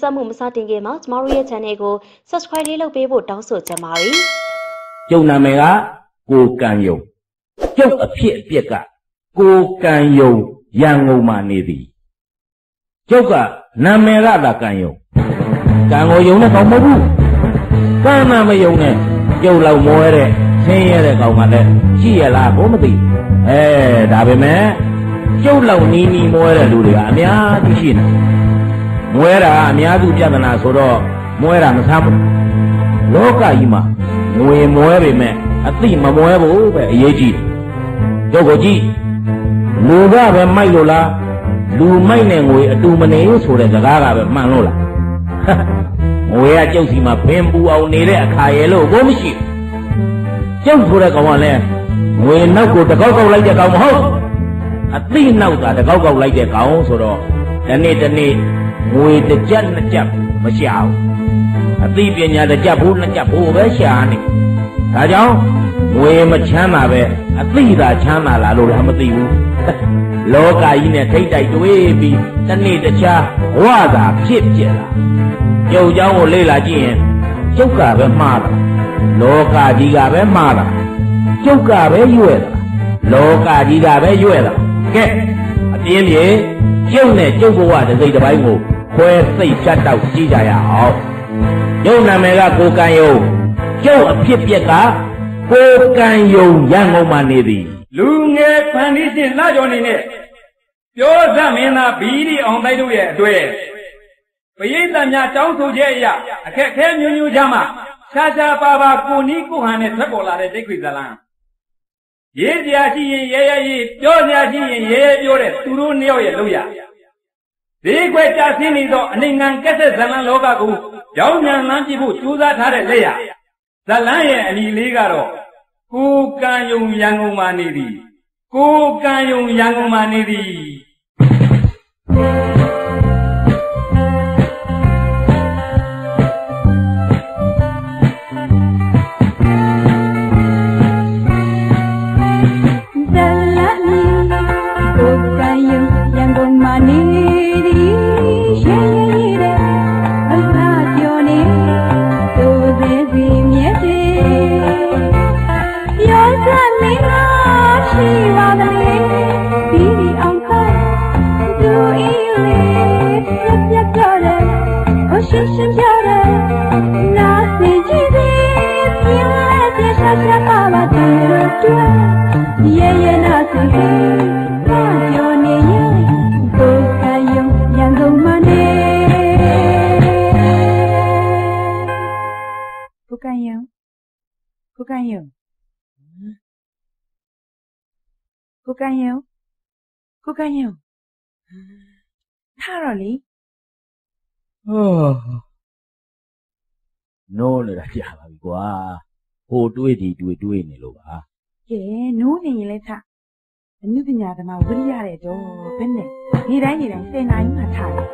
ဆက်မှုမစတင်ခင်မှာကျမတို့ရဲ့ channel ကို subscribe လေးလုပ်ပေးဖို့တောင်းဆိုချင်ပါတယ်ကျုပ်နာမည်ကကိုကံယုံကျုပ်အဖြစ်အပျက်ကကိုကံယုံရန်ကုန်မှာနေသည်ကျုပ်ကနာမည်ကသာကံယုံကံကိုယုံတဲ့ကောင်မဟုတ်ဘူးကံနာမယုံနဲ့ကျုပ်လောက်မွဲတဲ့ဆင်းရဲတဲ့ကောင်ကလည်းရှိရလားဘုမသိအဲဒါပေမဲ့ကျုပ်လောက်နီးနီးမွဲတဲ့လူတွေကအများကြီးရှိနေ မွဲတာကအများစုပြဿနာဆိုတော့မွဲတာမဆမ်းဘူးလောကကြီးမှာငွေမွဲပေမဲ့အသိမမွဲဘူးပဲအရေးကြီးတယ်ကျုပ်ကိုကြည့်လူကပဲမိုက်လို့လားလူမိုက်နဲ့ငွေအတူမနေဆိုတဲ့စကားကပဲမှန်လို့လားငွေကကျုပ်စီမှာဘင်ပူအောင်နေတဲ့အခါရဲ့လို့ဘိုးမရှိဘူးကျုပ်ဆိုတဲ့ကောင်ကလည်းငွေနောက်ကိုတကောက်ကောက်လိုက်တဲ့ကောင်မဟုတ်အသိနောက်သာတကောက်ကောက်လိုက်တဲ့ကောင်ဆိုတော့ဒီနေ့ဒီနေ့ ငွေတစ်ကြက်နှစ်ကြက်မရှာဘူးအသိပညာတစ်ကြက်ဘူးနှစ်ကြက်ဘူးပဲရှာနေဒါကြောင့်ငွေမချမ်းသာပဲအသိသာချမ်းသာလာလို့လည်းမသိဘူးလောကကြီးနဲ့ထိတ်တိုက်တွေးပြီးတစ်နေ့တခြားဝါသာဖြစ်ပြက်လာကျုပ်เจ้าကိုလေ့လာကြည့်ရင်ကျုပ်ကပဲမှားတာလောကကြီးကပဲမှားတာကျုပ်ကပဲရွဲ့တာလောကကြီးကပဲရွဲ့တာကဲအပြင်းပြေကျုပ်နဲ့ကျုပ်ဘဝတစ်စိတ်တစ်ပိုင်းကို ခွဲစိတ်ဖြတ်တော့ကြည့်ကြရအောင်ကျုပ်နာမည်ကကိုကံယုံကျုပ်အဖြစ်ပြက်ကကိုကံယုံရန်ကုန်မှာနေသည်လူငယ်ဖန်တီးရှင်လာကြော်နေနဲ့ပြောသမင်းသားဘီဒီအောင်တိုက်တို့ရဲ့အတွေ့ပရိသတ်များတောင်းဆိုချက်အရာအခက်အခဲမျိုးမျိုးချမှရှားရှားပါပါကိုနီးကိုဟန်နဲ့ထွက်ပေါ်လာတဲ့ဒိတ်ခွေဇလံရေးစရာရှိရင်ရဲရဲရေးပြောစရာရှိရင်ရဲရဲပြောတဲ့သူတို့နှစ်ယောက်ရဲ့လုပ်ရ ဒီခွဲကြဆင်းနေသောအနေငံကက်ဆက်ဇလံလောကကိုကြောင်းမြန်လမ်းပြဖို့ကြိုးစားထားတဲ့လက်ရဇလံရဲ့အလီလေးကတော့ကိုကံယုံရန်ကုန်မှာနေသည်ကိုကံယုံရန်ကုန်မှာနေသည် ရဲ့ရဲ့နာစီဘာပြောနေရဲ့ကိုယ်ကယုံရန်ကုန်မှာနေကိုကယုံကိုကယုံကိုကယုံကိုကယုံထားတော့လေဟောနိုးနေတာကြာပါပြီကွာဟိုတွေးဒီတွေးတွေးနေလို့ပါ ကဲနိုးနေရင်လည်းထားအနုပညာသမားဝိရိယတဲ့တော့ဘယ်နဲ့ဒီတိုင်းဒီတိုင်းစင်နာကြီးမှထားတယ်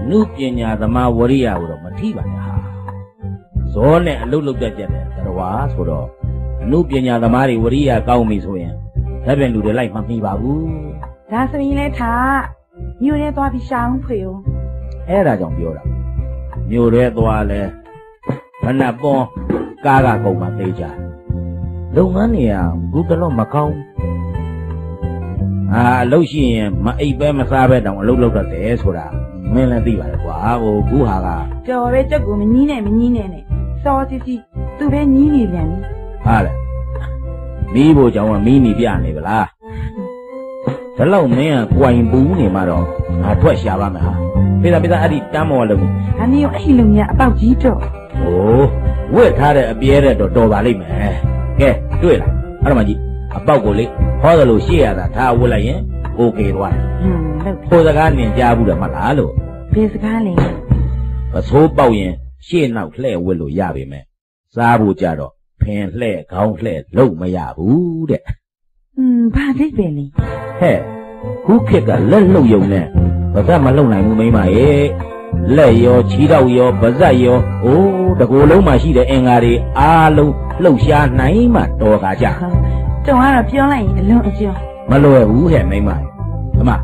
အနုပညာသမားဝရိယကိုတော့မထိပါနဲ့ဟာဇောနဲ့အလုတ်လုတ်တတ်ကြတဲ့တရားဆိုတော့အနုပညာသမားတွေဝရိယကောင်းပြီဆိုရင်လက်ပြန်လူတွေလိုက်မမှီပါဘူးဒါဆိုရင်လည်းထားမြို့ထဲသွားပြီးရှာအောင်ဖွေအောင်အဲ့ဒါကြောင့်ပြောတာမြို့ရဲသွားလဲဘဏ္ဍပွန်ကားကကုန်မှသိကြ လုပ်ငန်းတွေကဘူးတလို့မကောင်းအာအလုပ်ရှိရင်မအိပ်ပဲမစားပဲတောင်အလုပ်လုပ်တတ်တယ်ဆိုတာမင်းလည်းသိပါတယ်ကွာဟိုကူဟာကကြော်ပဲကြက်ကိုမငီးနဲ့မငီးနဲ့နဲ့စောစီစီသူပဲငီးနေပြန်ပြီဟာလေမီးဖို့ကြောင့်ကမီးနေပြနေဗလားဒါလောက်မင်းကကြွိုင်ပူးနေမှာတော့ငါထွက်ရှာပါမယ်ဟာပိသာပိသာအဲ့ဒီတမ်းမော်လုံးအနည်းရောအဲ့ဒီလုံကြီးအပေါက်ကြီးတော့ဟိုဝက်ထားတဲ့အပြဲတဲ့တော့တော်ပါလိမ့်မယ် ကဲတွေ့လားအဲ့ဒါမှကြည့်အပေါက်ကိုလေဟောသလိုရှေ့ရတာထားဝက်လိုက်ရင်โอเคသွားတယ် ဟွန်းလောက် ခိုးစကားနင်ကြားဘူးတယ်မလားလို့ ဖေစကားလေ ပစိုးပေါက်ရင်ရှေ့နောက်လှဲ့ဝက်လို့ရပါမယ်စားဖို့ကြတော့ဖင်လှဲ့ခေါင်းလှဲ့လုံးမရဘူးတဲ့ ဟွန်းဘာသိပဲလေ ဟဲ့ခုခေတ်ကလက်လှုပ်ယုံနဲ့ပါဇက်မလှုပ်နိုင်ဘူးမိန်းမရဲ့ လက်ရောခြေထောက်ရောပါဇက်ရောအိုးတကူလုံးမှာရှိတဲ့အင်္ဂါတွေအားလုံးလှုပ်ရှားနိုင်မှတော်ခါကြဟာတုံကတော့ပြောလိုက်ရင်အလုံးအကျွန်းမလွယ်ဘူးဟဲ့မိန်းမရဲ့အမဩ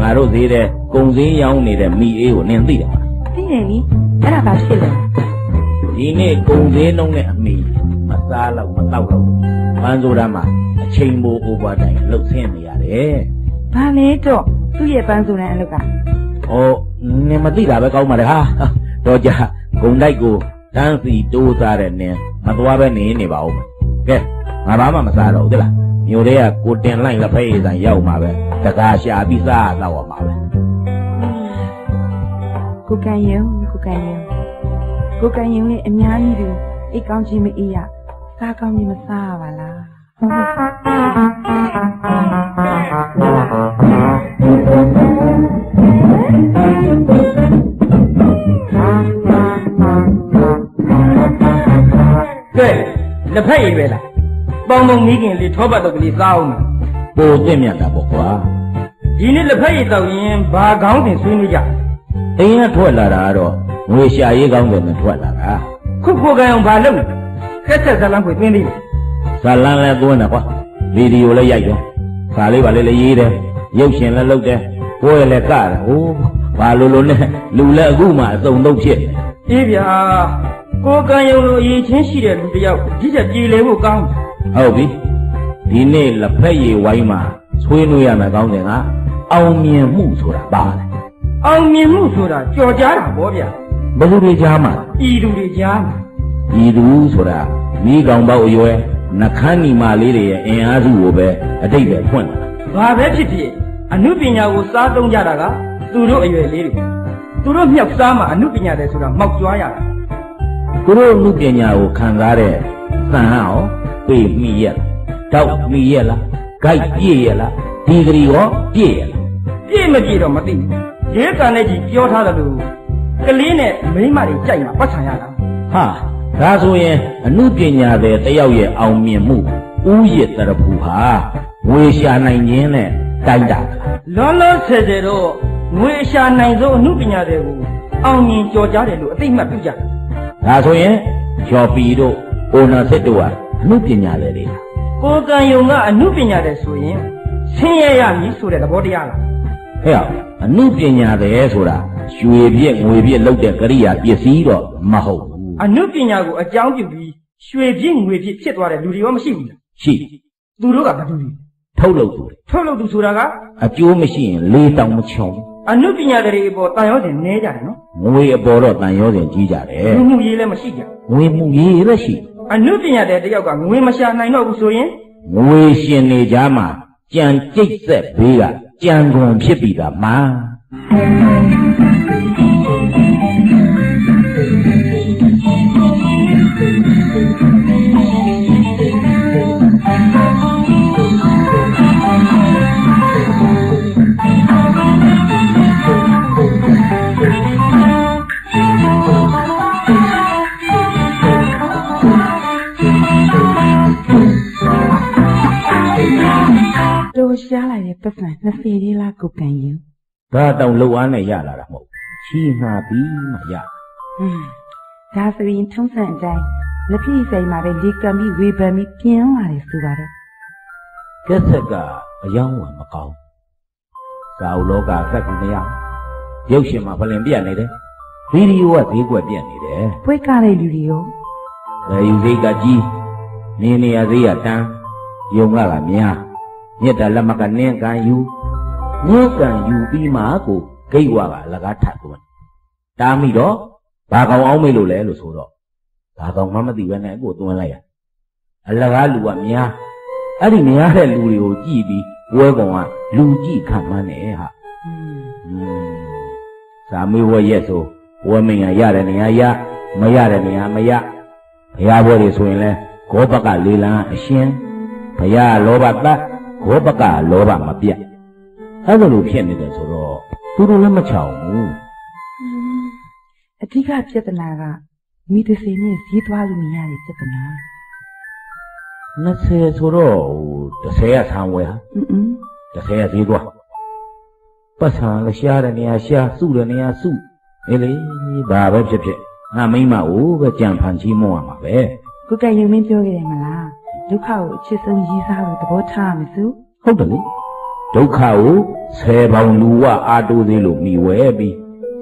ငါတို့သေးတဲ့ကုံစင်းရောင်းနေတဲ့မိအေးကိုနင်သိတယ်မလားသိတယ်လေအဲ့ဒါဘာဖြစ်လဲဒီနေ့ကုံစင်းနှုံးနဲ့အမိမစားတော့မတော့တော့ဘန်းဆိုတာမှာအချိန်မိုး over time လှုပ်ဆင်းနေရတယ်ဘာလဲတော့သူ့ရဲ့ပန်းဆိုတဲ့အလုပ်က ဩနင်မသိတာပဲကောင်းပါလေဟာတော့ကြဂုံတိုက်ကိုတန်းစီတိုးစားတဲ့နင်မသွားပဲနေနေပါဦးမယ်ကဲငါဘာမှမစားတော့ဘူးသိလားမြို့ထဲကကိုတင်လိုက်လက်ဖက်ရည်ဆိုင်ရောက်မှာပဲတကားရှာပြီးစားတော့ရမှာပဲကိုကန်ယုံကိုကန်ယုံကိုကန်ယုံလေးအများကြီးတူအိတ်ကောင်းခြင်းမအေးရစားကောင်းခြင်းမစားရပါလား ဖက်ရည်ပဲလားပေါင်ပေါင်မိခင်လေးထောပတ်တော့ကလေးစားအောင်မယ်ပိုသိမြတ်တာပေါ့ကွာဒီနေ့လက်ဖက်ရည်တောက်ရင်ဘာကောင်းတင်ဆွေးနွေးကြအိမ်ကထွက်လာတာကတော့ငွေရှာရေးကောင်းတယ်နဲ့ထွက်လာတာခုကိုကံအောင်ဘာလုပ်လဲခက်ဆက်ဇလန်းခွေသွင်းသေးတယ်ဇာလန်းလည်းသွင်းတယ်ကွာဗီဒီယိုလည်းရိုက်တယ်စာလေးပါလေးလည်းရေးတယ်ရုပ်ရှင်လည်းလုပ်တယ်ကိုယ်လည်းကတယ်ဟိုးဘာလို့လို့နဲ့လူလည်းအခုမှအစုံတော့ဖြစ်တယ်အေးဗျာ ကိုကံယုံလိုအရေးချင်းရှိတဲ့လူတစ်ယောက်ဒီချက်ကြည်လေဖို့ကောင်းတယ်ဟုတ်ပြီဒီနေ့လက်ဖက်ရည်ဝိုင်းမှာဆွေးနွေးရမယ်ကောင်းတယ်ကအောင်မြင်မှုဆိုတာပါတယ်အောင်မြင်မှုဆိုတာကြော်ကြားတာဗောဗျာဘယ်သူတွေကြားမှာဤသူတွေကြားမှာဤသူဆိုတာမိကောင်ပေါက်အရွယ်နှခမ်းနီမလေးတွေရဲ့အင်အားစုကိုပဲအတိတ်ပဲဖွင့်လာဘာပဲဖြစ်ဖြစ်အနုပညာကိုစားသုံးကြတာကသူတို့အရွယ်လေးတွေသူတို့မြောက်စားမှာအနုပညာတယ်ဆိုတာမောက်ကြွားရတာ သူတို့လူပညာကိုခံစားတဲ့သံဟောပြေမိရလားတောက်မိရလားဂိုက်ပြည့်ရလားဒီဂရီရောပြည့်ရလားပြည့်မပြည့်တော့မသိဘူးရဲကန်နဲ့ကြီးပြောထားတယ်လို့ကလေးနဲ့မိန်းမတွေကြိုက်မှာပတ်ဆံရတာဟာဒါဆိုရင်အမှုပညာတဲ့တယောက်ရဲ့အောင်မြင်မှုဥယျတရဖူဟာဝေရှာနိုင်ခြင်းနဲ့တိုက်တာလားလောလောဆယ်ဆယ်တော့ငွေအရှာနိုင်ဆုံးအနုပညာတွေကိုအောင်မြင်ကြော်ကြားတယ်လို့အသိမှတ်ပြုကြတယ် ဒါဆိုရင်ကျော်ပီတို့အိုနာစစ်တို့ဟာအမှုပညာလေတွေလားကိုကံယုံကအနုပညာတယ်ဆိုရင်ဆင်းရဲရမည်ဆိုတဲ့သဘောတရားလားဟဲ့အောင်အမှုပညာတဲ့ဆိုတာရွှေပြည့်ငွေပြည့်လောက်တဲ့ကရိယာပစ္စည်းတော့မဟုတ်ဘူးအနုပညာကိုအကြောင်းပြုပြီးရွှေပြည့်ငွေပြည့်ဖြစ်သွားတဲ့လူတွေရောမရှိဘူးလားရှိသူတို့ကဘာလို့လဲထုတ်လုပ်သူတွေထုတ်လုပ်သူဆိုတာကအကျိုးမရှိရင်လေးတောင်မချုံ အနုပညာတွေအပေါ်တန်ရောတင်နေကြတယ်နော်ငွေအပေါ်တော့တန်ရောစဉ်ကြီးကြတယ်လူမှုရေးလည်းမရှိကြငွေမှုရေးလည်းရှိအနုပညာတဲ့တယောက်ကငွေမရှာနိုင်တော့ဘူးဆိုရင်ငွေရှင်နေကြမှာကြံကြိတ်ဆက်ဘေးကကြံကုန်ဖြစ်ပြီတာမှာ ရှားလိုက်တဲ့ပတ်စံ20လေးလားကိုကန်ယုံဒါတောင်လှုပ်အားနဲ့ရလာတာမဟုတ်ဘူးချီနှာပြီးမှရဟွန်းဒါဆိုရင်ထုံးစံအတိုင်းလက်ပြည့်စိမ်မှာပဲလေကံပြီးဝေဖန်ပြီးပြင်းလာတယ်ဆိုပါတော့ကက်ဆက်ကအယောင်းဝံမကောင်းစာအုပ်လောကစက်ကူမရရုပ်ရှင်မှာဖလင်ပြက်နေတယ်ဗီဒီယိုကဈေးကွက်ပြက်နေတယ်ပွဲကားတဲ့လူတွေရော။လေယူစိတ်ကကြီးနေနေရသေးရတန်းယုံကကများ မြတ်တာလက်မကနင်းကံယူငုကံယူပြီးမှကိုဂိတ်ဝါကအလကားထပ်ကုန်တားမိတော့ဘာကောင်အောင်မေးလို့လဲလို့ဆိုတော့ဘာကောင်မှမသိဘဲနဲ့ကိုသွင်းလိုက်ရအလကားလူကများအဲ့ဒီများတဲ့လူတွေကိုကြည့်ပြီးဝဲကောင်ကလူကြည့်ခံမှန်းနေဟာသာမေဝရက်ဆိုဝဲမင်းကရတဲ့နေရာရမရတဲ့နေရာမရဘုရားဘွဲတွေဆိုရင်လဲဂောဘကလေးလံအရှင်ဘုရားလောဘတတ် ဝပကလောဘမပြတ်အဲ့လိုဖြစ်နေတယ်ဆိုတော့သူတို့လည်းမချောင်ဘူးအဓိကပြဿနာကမိတစေနဲ့ဈေးသွားလို့မရတဲ့ပြဿနာ20ဆိုတော့10ရဆံဝယ်ဟာ10ရဈေးသွားပတ်ဆံလျှားတဲ့နေရာရှားစုတဲ့နေရာစုအေးလေဘာပဲဖြစ်ဖြစ်ငါမိမ့်မကိုပဲကြံဖန်ချီးမွမ်းရမှာပဲကိုကရင်မင်းပြောခဲ့တယ်မလား ဒုက္ခကိုအချစ်ဆုံးရည်စားလို့သဘောထားရမယ်စုဟုတ်တယ်လေဒုက္ခကိုဆယ်ပေါင်လူဝအာတိုးသေးလို့မိဝဲပြီး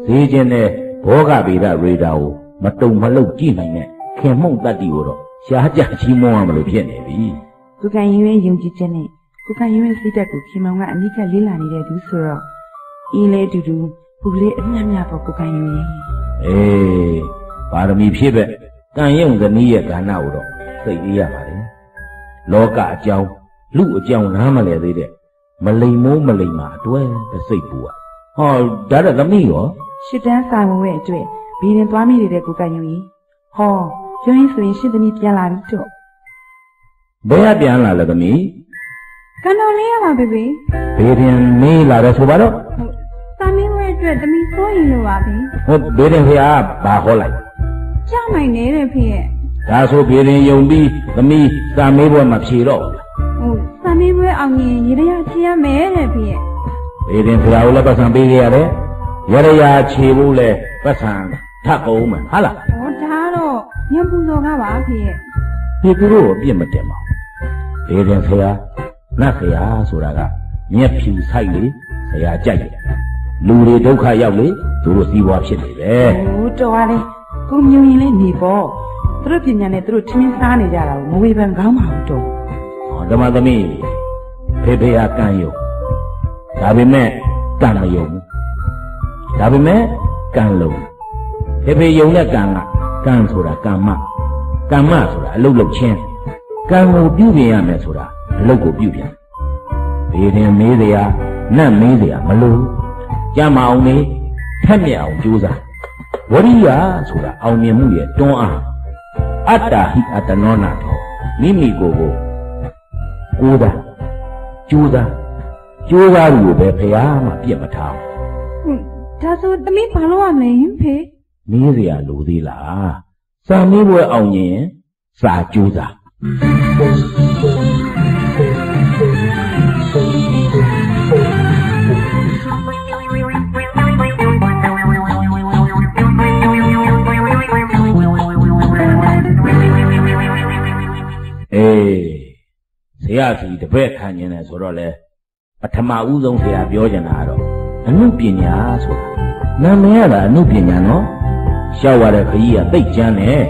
ဈေးချင်းတဲ့ဘောဂဗေဒရေဒါကိုမတုံမလုတ်ကြည့်နိုင်တဲ့ခင်မှုန့်တတ္တိကိုတော့ရှားကြချီးမွမ်းရမလို့ဖြစ်နေပြီကိုကန်ရင်ရဲ့ယုံကြည်ချက်နဲ့ကိုကန်ရင်ရဲ့စိတ်ဓာတ်ကိုခင်မောင်ကအနိကလေးလာနေတဲ့သူဆိုတော့အင်းလေးအတူတူပူလေးအမြတ်မြတ်ပေါ့ကိုကန်ရင်ရဲ့အေးပါရမီဖြစ်ပဲကံရုံဇနီးရဲ့ကဏ္ဍကိုတော့သိအေးရပါတယ် လောကအကြောင်းလူအကြောင်းနားမလဲသေးတဲ့မလိမ်မိုးမလိမ်မာအတွဲတစိတ်ပူอ่ะဟောဒါတော့သမီးရောရှစ်တန်းဆိုင်ဝင်ရဲ့အတွက်ဘီရင်သွားမိနေတဲ့ကိုကန်ရင်ကြီးဟောပြောရင်ဆိုရင်ရှစ်သမီးပြန်လာပြီတော့ဘယ်ကပြန်လာလဲသမီးကန်တော်လေးရပါဘေဘေဘေးရင်မေးလာတယ်ဆိုပါတော့စာမင်းဝဲအတွက်တမီစိုးရင်လို့ပါဗျဟောဘေးရင်ဖျားဘာဟောလိုက်ကြောက်နိုင်နေတဲ့ဖေရဲ့ ဒါဆိုဘေးရင်ယုံပြီးသမီးစာမေးပွဲမှာဖြေတော့ဘူးလားဟုတ်စာမင်းဝဲအောင်ရင်ရေရချရမယ်တဲ့ဖေရဲ့ဘေးရင်ဖျားကိုလည်းပတ်စံပေးခဲ့ရတယ်ရရရာခြေဖို့လည်းပတ်စံထပ်ကုန်မယ်ဟာလားဟောဒါတော့ညံပူစော်ကပါဖေရဲ့ဒီသူတို့ကိုအပြစ်မတင်ပါဘူးဘေးရင်ဖျားနတ်ဖျားဆိုတာကမျက်ဖြူဆိုင်လေဆရာကြိုက်တယ်လူတွေဒုက္ခရောက်လေသူတို့စီးပွားဖြစ်နေပဲဟိုတော်ပါလေကိုမြုံရင်လေးနေပေါ့ သူတို့ပညာနဲ့သူတို့ထင်းထင်းစားနေကြတာကိုမဝေဖန်ကောင်းပါဘူးတော့ဟောဓမ္မသမီးဖေဖေဟာကံယုံဒါပေမဲ့ကံမယုံဘူးဒါပေမဲ့ကံလုံးဖေဖေယုံတဲ့ကံကကံဆိုတာကမ္မကမ္မဆိုတာအလုတ်လုတ်ချင်းကံကိုပြုပြင်ရမယ်ဆိုတာအလုတ်ကိုပြုပြင်ဘေးရင်မေးစရာနတ်မေးစရာမလိုဘူးကြမ်းမအောင်နေထက်မြက်အောင်ကြိုးစားဝရိယဆိုတာအောင်မြင်မှုရဲ့တွန်းအား အတ္တဟိအတ္တနောနာတော်မိမိကိုယ်ကို ကိုးတာကြိုးစားကြိုးစားလို့ပဲဖះမှပြစ်မထား ဟုတ်ဒါဆိုတမီဘာလို့ရမလဲဖေ ဘူးနေเสียလိုသေးလားစာမေးပွဲအောင်ရင်စာကြိုးစား အေးဆရာစီတပည့်ခံနေတယ်ဆိုတော့လေပထမဦးဆုံးဆရာပြောချင်တာကတော့အနုပညာဆိုတာနာမည်ရတာအနုပညာနော်ရှောက်ရတဲ့ခကြီးကသိတ်ကျမ်းတယ်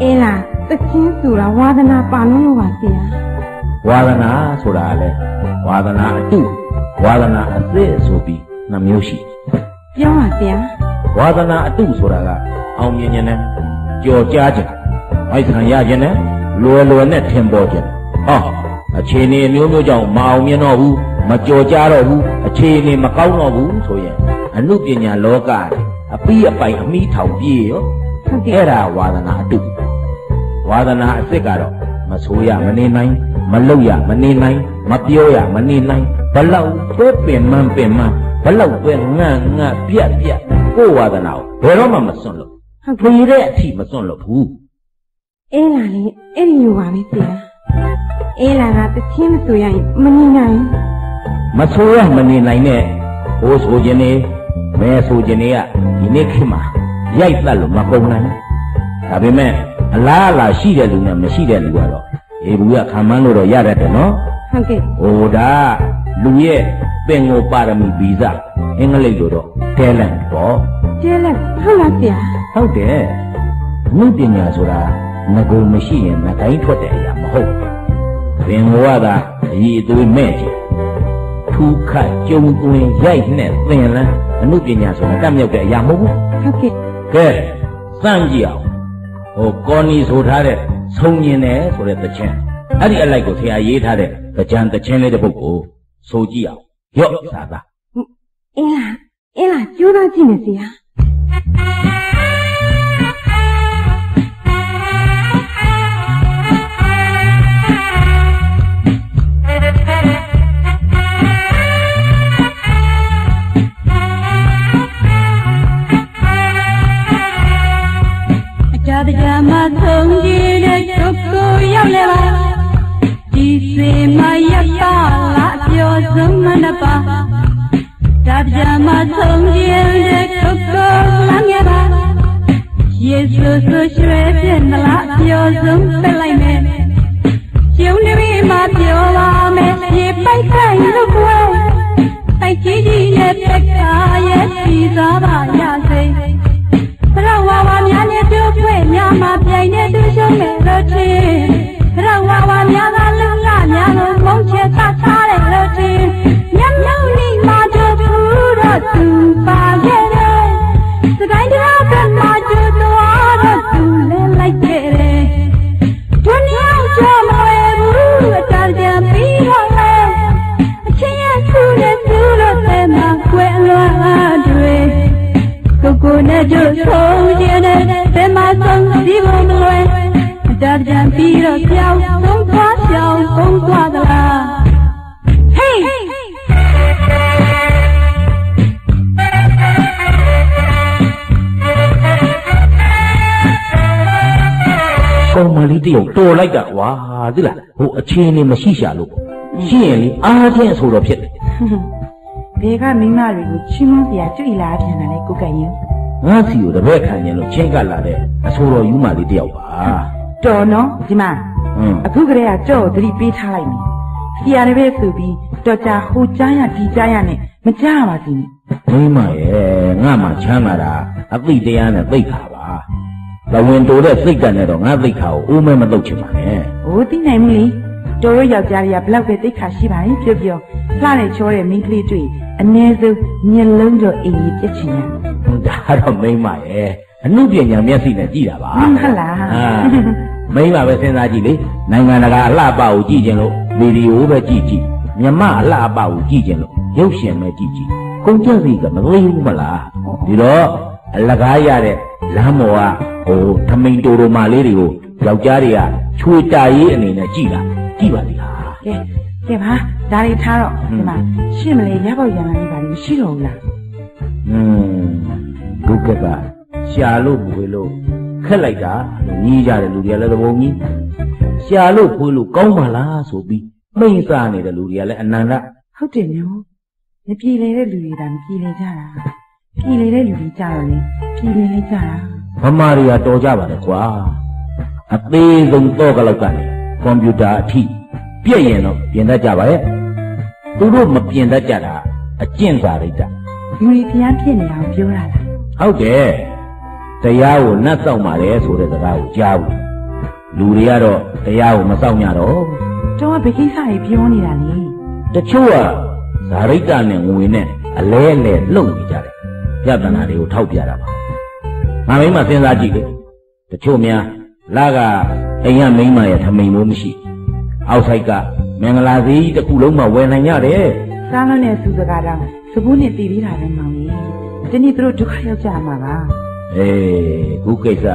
အေးလားတချင်းဆိုတာဝါဒနာပါလို့လို့ပါဆရာဝါဒနာဆိုတာကလေဝါဒနာအတုဝါဒနာအစစ်ဆိုပြီးနှမျိုးရှိပြောပါဆရာဝါဒနာအတုဆိုတာကအောင်မြင်ခြင်းနဲ့ကြော်ကြားခြင်းမိုက်ခံရခြင်းနဲ့ လွယ်လွယ်နဲ့ထင်ပေါ်ခြင်းဟောအခြေအနေအမျိုးမျိုးကြောင့်မအောင်မြင်တော့ဘူးမကြော်ကြားတော့ဘူးအခြေအနေမကောင်းတော့ဘူးဆိုရင်အနုပညာလောကကအပီးအပိုင်အမိထောင်ပြေးရောဟုတ်ကဲ့အဲ့ဒါဝါဒနာအတုဝါဒနာအစစ်ကတော့မဆိုရမနေနိုင်မလုပ်ရမနေနိုင်မပြောရမနေနိုင်ဘလောက်ပဲပင်မန်းပင်မန်းဘလောက်ပဲငန့်ငန့်ပြက်ပြက်ကိုယ်ဝါဒနာကိုဘယ်တော့မှမစွန့်လို့ဟုတ်ကဲ့ဖေတဲ့အထိမစွန့်လို့ဘူး အေးလားလေအဲ့ဒီလိုပါပဲဆရာအေးလားကတချင်းမဆိုရရင်မနေနိုင်မဆိုရမနေနိုင်နဲ့ဟိုးဆိုခြင်းနေမဲဆိုခြင်းနေကဒီနေ့ခေတ်မှာရိုက်တတ်လို့မကုန်နိုင်ဘူးဒါပေမဲ့အလားအလာရှိတဲ့လူနဲ့မရှိတဲ့လူကတော့အေဘူးကခံမန်းလို့တော့ရတတ်တယ်နော်ဟုတ်ကဲ့ဟိုဒါလူရဲ့ပင်ကိုပါရမီဗီဇအင်္ဂလိပ်လိုတော့ talent ပေါ့ကျဲလက်ဟုတ်လားဆရာဟုတ်တယ်မြင့်ပညာဆိုတာ ငကိုမရှိရင်ငတိုင်းထွက်တဲ့အရာမဟုတ်ဘူးပင်ဘဝသာအည်အသွေးမဲ့ကြည့်ထူးခတ်ကြုံသွင်းရိုက်နဲ့သင်လန်းအမှုပညာဆိုတာတတ်မြောက်တဲ့အရာမဟုတ်ဘူးဟုတ်ကဲ့ကဲစမ်းကြည့်အောင်ဟိုကော်နီဆိုထားတဲ့ဆုံမြင်တယ်ဆိုတဲ့သချင်းအဲ့ဒီအလိုက်ကိုဆရာရေးထားတဲ့ကြံသချင်းလေးတစ်ပုဒ်ကိုဆိုကြည့်အောင်ရော့သာသာအေးလားအေးလားကြိုးစားကြည့်မယ်ဆရာ ဆုံးကြည့်တဲ့ကိုကိုရောက်လဲပါဒီစေမရပါလားပြောစုံမနှပါဒါကြမဆုံးကြည့်တဲ့ကိုကိုလမ်းရပါယေရှုဆိုရွှဲပြည့်နလားပြောစုံပြလိုက်မယ်ကျုံနေပြီမပြောပါမယ်ပြေပိုက်ဆိုင်လို့ကွယ်ရဲ့ပက္ခာရဲ့ပြည်စားပါရစေ လို့ချင်းဘရဝဝများကလုံလများလို့မုန်းချက်သတ်ထားတယ်လို့ချင်းမျက်မှောက်လိမာတို့ဘူးတော့သူပါခဲ့တယ်စကိုင်းတရားကမှကျသွားတော့သူလဲလိုက်ခဲ့တယ်ဒုနီယောက်ကြောမဝဲဘူးအတားကြံပြီးတော့လဲအချင်းရသူနဲ့သူတို့တဲ့မှာကွယ်အလွန်တွေကိုကိုနဲ့တို့ဆုံး ပြီးတော့ပြောင်းဆုံးသွားပြောင်းဆုံးသွားသလား Hey! ကောင်မလေးတယောက်တော်လိုက်တာကွာသိလားဟိုအချင်းနေမရှိရှာလို့ပေါ့ရှိရင်လေအားချင်းဆိုတော့ဖြစ်တယ်ဘယ်ကမိန်းမတွေကိုချင်းမစရာတွေ့လာပြန်တာလဲကိုကရင်ငါစီကိုတပည့်ခံရင်လို့ချင်းကပ်လာတဲ့အဆိုတော်ယူမလေးတယောက်ပါ တော်နော်ဒီမှာဟွန်းအခုကလေးကကြော့ကိုသတိပေးထားလိုက်မယ်ဆရာတွေပဲဆိုပြီးတော်ကြဟိုကြားရဒီကြားရနဲ့မကြားပါစေနဲ့မိမရဲ့ငါမှချမ်းသာတာအသိတရားနဲ့သိခါပါလဝင်တိုတဲ့စိတ်ကနဲ့တော့ငါသိခါကိုအိုးမဲမတုတ်ချင်ပါနဲ့။ဟိုသိနိုင်မှုလေတော်တို့ယောက်ျားတွေကဘလောက်ပဲသိခါရှိပါရင်ပြောပြောလှတဲ့ချောတဲ့မိန်းကလေးတွေ့အ ਨੇ ဆုံးမျက်လုံးတော့အိမ်ကြီးပြက်ချင်ရဒါတော့မိမရဲ့ အမှုပညာမျက်စိနဲ့ကြည့်တာပါဟုတ်လားအာမိမပဲစဉ်းစားကြည့်လေနိုင်ငံတကာအလှပကိုကြည့်ခြင်းလို့ဗီဒီယိုပဲကြည့်ကြည့်မြမအလှပကိုကြည့်ခြင်းလို့ရုပ်ရှင်ပဲကြည့်ကြည့်ကုန်ကြစီကမသိဘူးမလားဒီတော့အလကားရတဲ့လမ်းမော်ကဟိုထမိန်တိုတိုမာလေးတွေကိုယောက်ျားတွေကချွေတာရေးအနေနဲ့ကြည့်တာကြည့်ပါလိမ့်ဟာ။ကဲကဲပါဒါတွေထားတော့ဒီမှာရှင့်မလေးရပေါက်ရံလာနေပါလိမ့်မရှိတော့ဘူးလားอืมဒုက္ခက ရှာလို့ပွေလို့ခက်လိုက်တာလို့ညီးကြတဲ့လူတွေကလည်းသဘုံကြီးရှာလို့ပွေလို့ကောင်းပါလားဆိုပြီးမိတ်စားနေတဲ့လူတွေကလည်းအနန္တ။ဟုတ်တယ်နော်။မပြေလေတဲ့လူတွေဒါမပြေလေကြတာ။ပြေလေတဲ့လူတွေကြတော့လေပြေလေလေကြတာဗမာတွေကတော်ကြပါလေကွာအသေးဆုံးတော့ကလောက်ကနေကွန်ပျူတာအထိပြည့်ရင်တော့ပြင်တတ်ကြပါရဲ့သူတို့မပြင်တတ်ကြတာအကျင့်စာရိတ္တ။လူတွေဖျားဖြစ်နေအောင်ပြောတာလားဟုတ်တယ် တရားကိုနှတ်ဆောင်ပါလေဆိုတဲ့စကားကိုကြားဘူးလူတွေကတော့တရားကိုမဆောင်ကြတော့။တော်ကဘယ်ကိစ္စကြီးပြောနေတာလဲတချို့ကဇာရိတ္တနဲ့ငွေနဲ့အလဲအလဲလှုပ်နေကြတယ်ပြဿနာတွေကိုထောက်ပြတာပါငါမိမစဉ်းစားကြည့်လေတချို့များလာကအိမ်ကမိမရဲ့ထမိန်လို့မရှိအောက်ဆိုင်ကမင်္ဂလာစည်းတစ်ခုလုံးမှဝယ်နိုင်ရတယ်။စားလို့နဲ့စူစကားတော့စပူးနဲ့တည်ပြီးတာပဲမောင်ကြီး။ဒီနေ့သူတို့ဒုက္ခရောက်ကြမှာပါ အေးခုကိစ္စ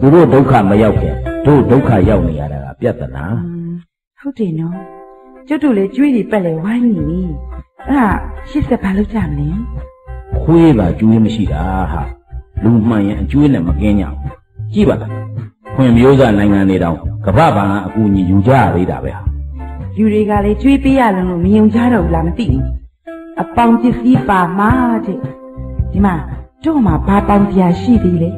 သူတို့ဒုက္ခမရောက်ခင်တို့ဒုက္ခရောက်နေရတာကပြဿနာ။อืมဟုတ်တယ်နော်။ကျွတ်တို့လေကျွေးတွေပက်လေဝိုင်းနေပြီ။အဲ့ဒါရှစ်ဆက်ဘာလုပ်ကြမလဲခွေးပါကျွေးမရှိတာဟာလူမှန်ရင်အကျွေးနဲ့မကင်းကြဘူးကြည့်ပါလားခွင်မျိုးစားနိုင်ငံတွေတောင်ကမ္ဘာဘာအကူအညီယူကြရသေးတာပဲဟာ။ယူတွေကလေကျွေးပေးရလုံးလို့မယုံကြတော့ဘူးလားမသိဘူး။အပေါင်ပစ္စည်းပါမှာတဲ့။ဒီမှာ တို့မှာဘာပေါင်စရာရှိသေးလဲ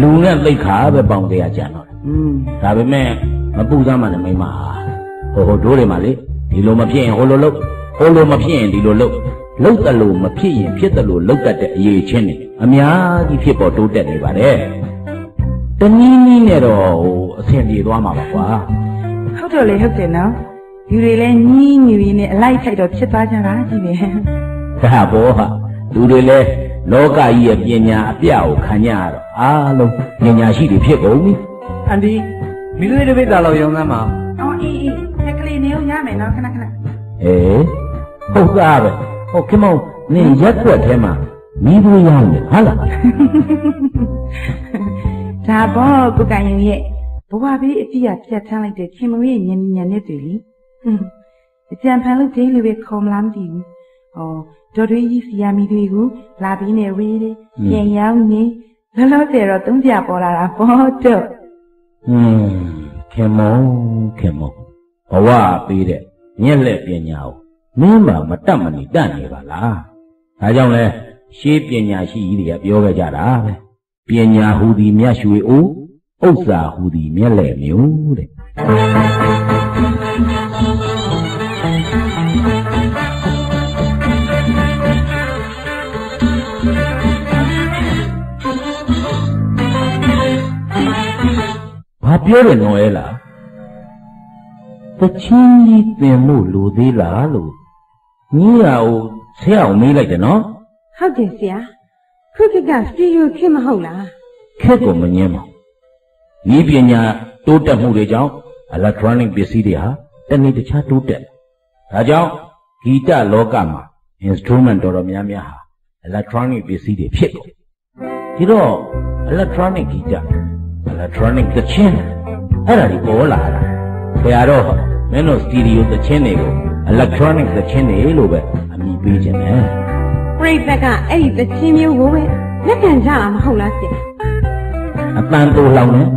လူနဲ့သိခါပဲပေါင်တရားကြံတော့တယ်။อืมဒါပေမဲ့မပူစားမှလည်းမိမဟာဟိုဟိုတို့တွေမှာလေဒီလိုမဖြစ်ရင်ဟိုလိုလုပ်ဟိုလိုမဖြစ်ရင်ဒီလိုလုပ်လုပ်တယ်လို့မဖြစ်ရင်ဖြစ်တယ်လို့လုပ်တတ်တဲ့အရေးချင်းတွေအများကြီးဖြစ်ပေါ်တိုးတက်နေပါတယ်တနည်းနည်းနဲ့တော့ဟိုအဆင်ပြေသွားမှာပါကွာဟုတ်တော့လေဟုတ်တယ်နော်။ယူတွေလည်းညီးညူရင်းနဲ့အလိုက်ထိုက်တော့ဖြစ်သွားကြတာကြည့်ပဲဒါဘောဟာလူတွေလည်း လောကကြီးရဲ့ပညာအပြကိုခံကြရတော့အားလုံးပညာရှိတွေဖြစ်ကုန်ပြီအန်ဒီမိလေးတစ်ပိတ်တာလောက်ရောင်းသမ်းပါ။အော်အေးအေးတက်ကလေးနေအောင်ရမယ်နော်ခဏခဏအေးဟုတ်သားပဲဟုတ်ခင်မောင်နင်ရက်ွက်ထဲမှာမီးသွေးရောင်းနေဟာလားဒါပေါ့ကိုကန်ရင်ရဲ့ဘဝဘေးအပြည့်အပြတ်ထမ်းလိုက်တဲ့ခင်မွေးရဲ့ညဉ့်ညံနဲ့တွေ့လေဟွန်းအကြံဖန်လို့ဒိလိုပဲခေါ်မလားမသိဘူး ဟောဒေါ်တွေကြီးစီယာမီတွေကိုလာပြီးနေဝေးတယ်ပြန်ရောက်နေလောလောဆယ်တော့သုံးပြပေါ်လာတာပေါ့တော့อืมခင်မောင်ခင်မောင်ဘဝပေးတဲ့ညက်လက်ပညာကိုမင်းမမတတ်မနေတတ်နေပါလားဒါကြောင့်လဲရှေးပညာရှိကြီးတွေကပြောခဲ့ကြတာပဲပညာဟူသည်မြတ်ရွှေအိုးဥစ္စာဟူသည်မြက်လက်မျိုးတဲ့ ဘာပြောတယ်နော်အဲလားတချင်းကြီးသင်မှုလိုသေးလားလို့ညီရအောင်ဆရာအောင်မေးလိုက်တယ်နော်ဟုတ်တယ်ဆရာခုခေတ်ကစတီရီယိုခေတ်မဟုတ်လားခက်ကိုမငင်းပါဘူးဤပညာတိုးတက်မှုတွေကြောင့် electronic ပစ္စည်းတွေဟာတနေ့တခြားတိုးတက်လာဒါကြောင့်ဂီတလောကမှာ instrument တော်တော်များများဟာ electronic ပစ္စည်းတွေဖြစ်ကုန်ဒီတော့ electronic ဂီတ electronic သချင်းအဲ့ဒါတွေပေါ်လာတာဆရာတော့မင်းတို့ stereo သချင်းတွေကို electronic သချင်းတွေလို့ပဲအမည်ပေးခြင်းနဲ့ပြိသက်ကအဲ့ဒီသချင်းမျိုးကိုပဲလက်ခံကြတာမဟုတ်လားဆရာအပန်တိုလောင်နဲ့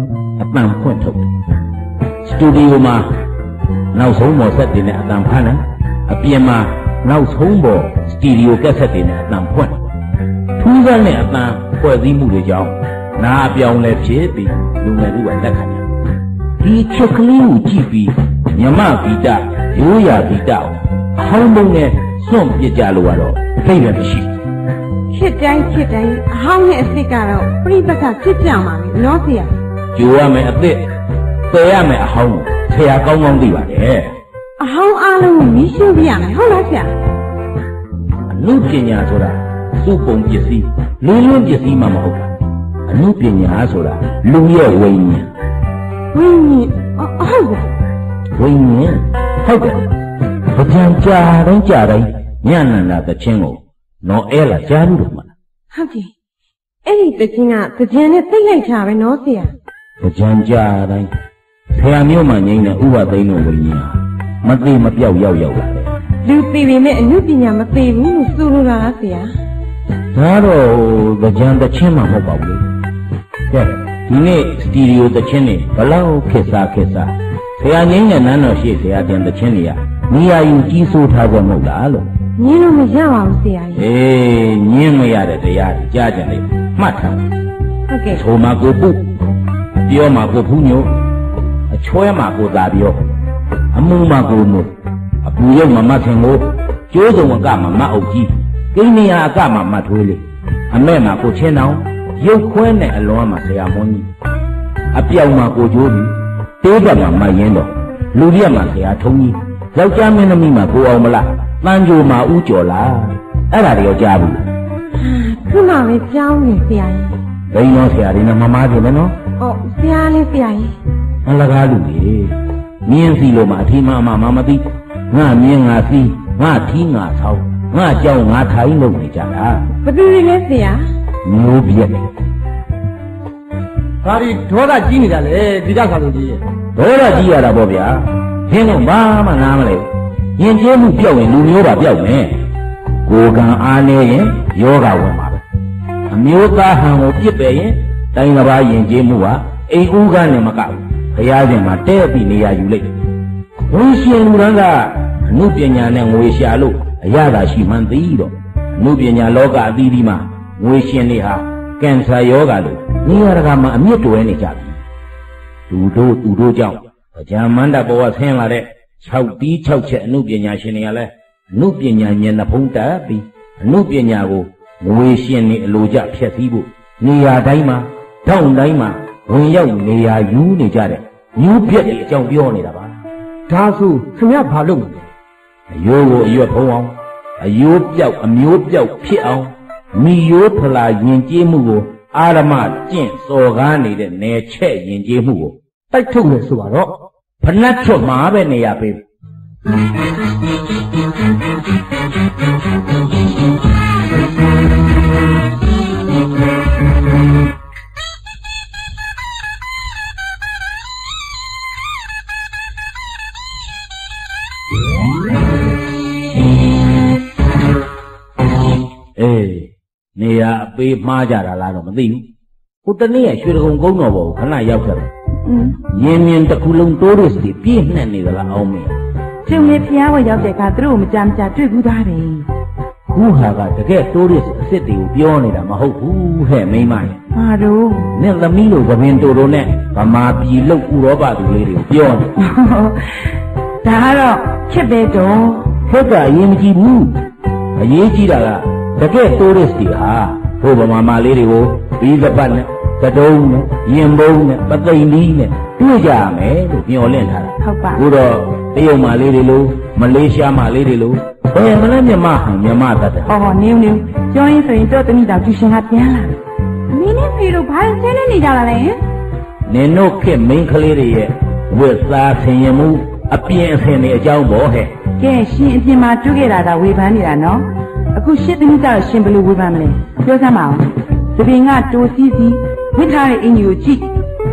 အပန်ဖွင့်ထုတ်တယ်စတူဒီယိုမှာနောက်ဆုံးပေါ်ဆက်တင်တဲ့အတန်ဖမ်းတယ်အပြင်မှာနောက်ဆုံးပေါ်စတီရီယိုကက်ဆက်တင်တဲ့အတန်ဖွင့်ထူးဆန်းတဲ့အတန်ဖွဲ့စည်းမှုတွေကြောင့် နားအပြောင်းလဲဖြစ်ပြီးလူငယ်တို့ကလက်ခံတယ်ဒီချက်ကလေးကိုကြည့်ပြီးမြမဂီတရိုးရာဂီတကိုအဟောင်းမုံနဲ့စွန့်ပစ်ကြလို့ကတော့အသိပဲမရှိဘူးခေတ်တိုင်းခေတ်တိုင်းအဟောင်းနဲ့အစ်စ်ကတော့ပြိသက်ကဖြစ်ကြမှာပဲနော်ဆရာကြိုရမယ်အစ်စ်ပယ်ရမယ်အဟောင်းကိုဆရာကောင်းကောင်းသိပါတယ်အဟောင်းအားလုံးကိုမီးရှို့ပြရမယ်ဟုတ်လားဆရာအနုပညာဆိုတာစုပုံပစ္စည်းလူလွန်းပစ္စည်းမှမဟုတ်တာ အနုပညာဆိုတာလူရဲ့ဝိညာဉ်ဝိညာဉ်အအဟုတ်ကဲ့ဝိညာဉ်ဟုတ်တယ်ဗကြံကြာတိုင်းကြာတိုင်းညံ့နန္တာသချင်းကိုနော်အဲလာကြားလို့မလားဟုတ်တယ်အဲ့ဒီသချင်းကသကြံနဲ့သိလိုက်တာပဲနော်ဆရာဗကြံကြာတိုင်းဆရာမျိုးမှငိမ့်တဲ့ဥပသိန်းတို့ဝိညာဉ်ဟာမသိမပြောက်ရောက်ရောက်လာတယ်လူသိပေမဲ့အမှုပညာမသိဘူးလို့ဆိုလိုတာလားဆရာဒါတော့ဗကြံသချင်းမှမဟုတ်ပါဘူးလေ ကဲဒီနေ့စတီရီယိုသချင်းတွေဘလောက်ခက်စားခက်စားဆရာငိမ့်တဲ့နန်းတော်ရှိဆရာတင်သချင်းတွေကနေရာယူကြီးစိုးထားကြမဟုတ်လားလို့ညင်းလို့မရပါဘူးဆရာကြီးအေးညင်းမရတဲ့တရားတွေကြားကြတယ်မှတ်ထားဟုတ်ကဲ့ထိုမှာကိုပုအပြောမှာကိုဖူးညိုအချွဲမှာကိုသာပြောအမှုမှာကိုနုအပူရုပ်မမတ်ခင်ကိုကျိုးစုံအကမှာမတ်အုပ်ကြီးကိန်းနေရအကမှာမတ်ထွေးလေအမဲမှာကိုချင်းတောင် ရုပ်ခွဲနဲ့အလွမ်းမှာဆရာမွန်းကြီးအပြောင်မှာကိုကျိုးပြီးတေးဘက်မှာမတ်ရင်တော့လူရက်မှာဆရာထုံးကြီးယောက်ျားမင်းသမီးမှာကိုအောင်မလားတန်ကြိုမှာဥကျော်လားအဲ့ဒါတွေရောကြားဘူးခုနပဲကြောင်းနေဆရာကြီးဘိန်းတော်ဆရာတွေနဲ့မမားတယ်နော်အော်ဆရာလေးဆရာကြီးအလကားလူလေမြင်းစီလိုမှအထီးမအမမမသိငါမြင်းငါစီငါထီးငါဆောင်းငါကြောင်ငါထိုင်းလုပ်နေကြတာဘသူတွေလဲဆရာ မျိုးပြက်တယ်ဘာဒီဒေါသကြီးနေတာလေဒီကခါလို့ကြီးရဲ့ဒေါသကြီးရတာပေါ့ဗျာခင်းတော့ဘာမှနားမလဲရင်ကျဲမှုပြောက်ရင်လူမျိုးပါပြောက်မယ်ကိုယ်ကံအားနေရင်ယောဂဝင်ပါပဲအမျိုးသားဟန်ကိုပြစ်ပယ်ရင်တိုင်းတစ်ပါးရင်ကျဲမှုဟာအိမ်ဦးကနဲ့မကဘူးဘုရားရှင်မှာတဲ့ပြီးနေရယူလိုက်ဝိရှင်လူရန်ကအနုပညာနဲ့ငွေရှာလို့အရသာရှိမှန်းသိတော့အနုပညာလောကအသီးသီးမှာ ငွေရှင်တွေဟာကင်ဆာယောဂါလို့နေရာတကာမှာအမြင့်တွဲနေကြပြီသူတို့သူတို့ကြောင့်ဗျာမန္တဘောကဆင်းလာတဲ့6တီး6ချက်အနုပညာရှင်တွေကလည်းအနုပညာဉာဏ်နှဖုံးတက်ပြီးအနုပညာကိုငွေရှင်တွေအလိုကျဖျက်ဆီးဖို့နေရာတိုင်းမှာတောင်းတိုင်းမှာဝင်ရောက်နေရာယူနေကြတဲ့မျိုးပြက်တွေအကြောင်းပြောနေတာပါဒါဆိုခင်ဗျဘာလုပ်မလဲအယိုးကိုအရွက်ဖုံးအောင်အယိုးပြောက်အမျိုးပြောက်ဖြစ်အောင် မိယိုးဖလာယဉ်ကျေးမှုကိုအာရမကျင့်စော်ကားနေတဲ့နယ်ချက်ယဉ်ကျေးမှုကိုတိုက်ထုတ်မယ်ဆိုပါတော့ဖနှက်ချွတ်မှာပဲနေရပေး ပေးမှားကြတာလားတော့မသိဘူးဟိုတနေ့ကရွှေတကုံကုန်းတော်ဘောကိုခဏရောက်ခဲ့တယ်อืมရင်းမြင်တစ်ခုလုံးတိုးရစ်စီပြည့်နှက်နေသလားအောင်မေကျုံလေးဖျားဝရောက်တဲ့အခါသူတို့ကိုမကြမ်းကြတွေ့ဘူးသားတယ်ခုဟာကတကယ်တိုးရစ်အစ်စ်တွေကိုပြောနေတာမဟုတ်ဘူးဟဲ့မိန်းမရဲ့ဟာတို့နဲ့သမီးတို့သပင်တူတို့နဲ့ဗမာပြည်လုတ်ဥရောပသူလေးတွေကိုပြောနေဒါကတော့ချစ်ပဲတော့ခက်ကအရင်မကြည့်ဘူးအရေးကြီးတာကတကယ်တိုးရစ်တွေဟာ ဟိုဗမာမလေးတွေကိုပြီးသပတ်နဲ့ကတုံးနဲ့ရင်ဘုံနဲ့ပသိမ်လီနဲ့ဒုတွေ့ကြရမယ်လို့မျှော်လင့်ထားတာဟုတ်ပါအခုတော့တရုတ်မာလေးတွေလိုမလေးရှားမာလေးတွေလိုဘယ်မလဲမြန်မာဟန်မြန်မာတတ်တယ်ဟောဟောနေဦးနေဦးပြောရင်ဆိုရင်တော့တမိတော်ကျူရှင်ကပြန်လာတယ်မင်းနဲ့ဖေတို့ဘာလို့ဆင်းနေနေကြတာလဲနင်တို့ခေတ်မိန်းကလေးတွေရဲ့ဝတ်စားဆင်ရင်မှုအပြင်းအထန်တွေအကြောင်းပေါ့ဟဲ့ကဲရှင်အပြင်မှာတွေ့ခဲ့တာကဝေဖန်နေတာနော် အခုရှစ်တမိတော်ရှင်ဘယ်လိုဝေဖန်မလဲပြောစမ်းပါအောင်သပင်ကတိုးစီးစီးဝစ်ထားတဲ့အင်ကြီးကိုကြည့်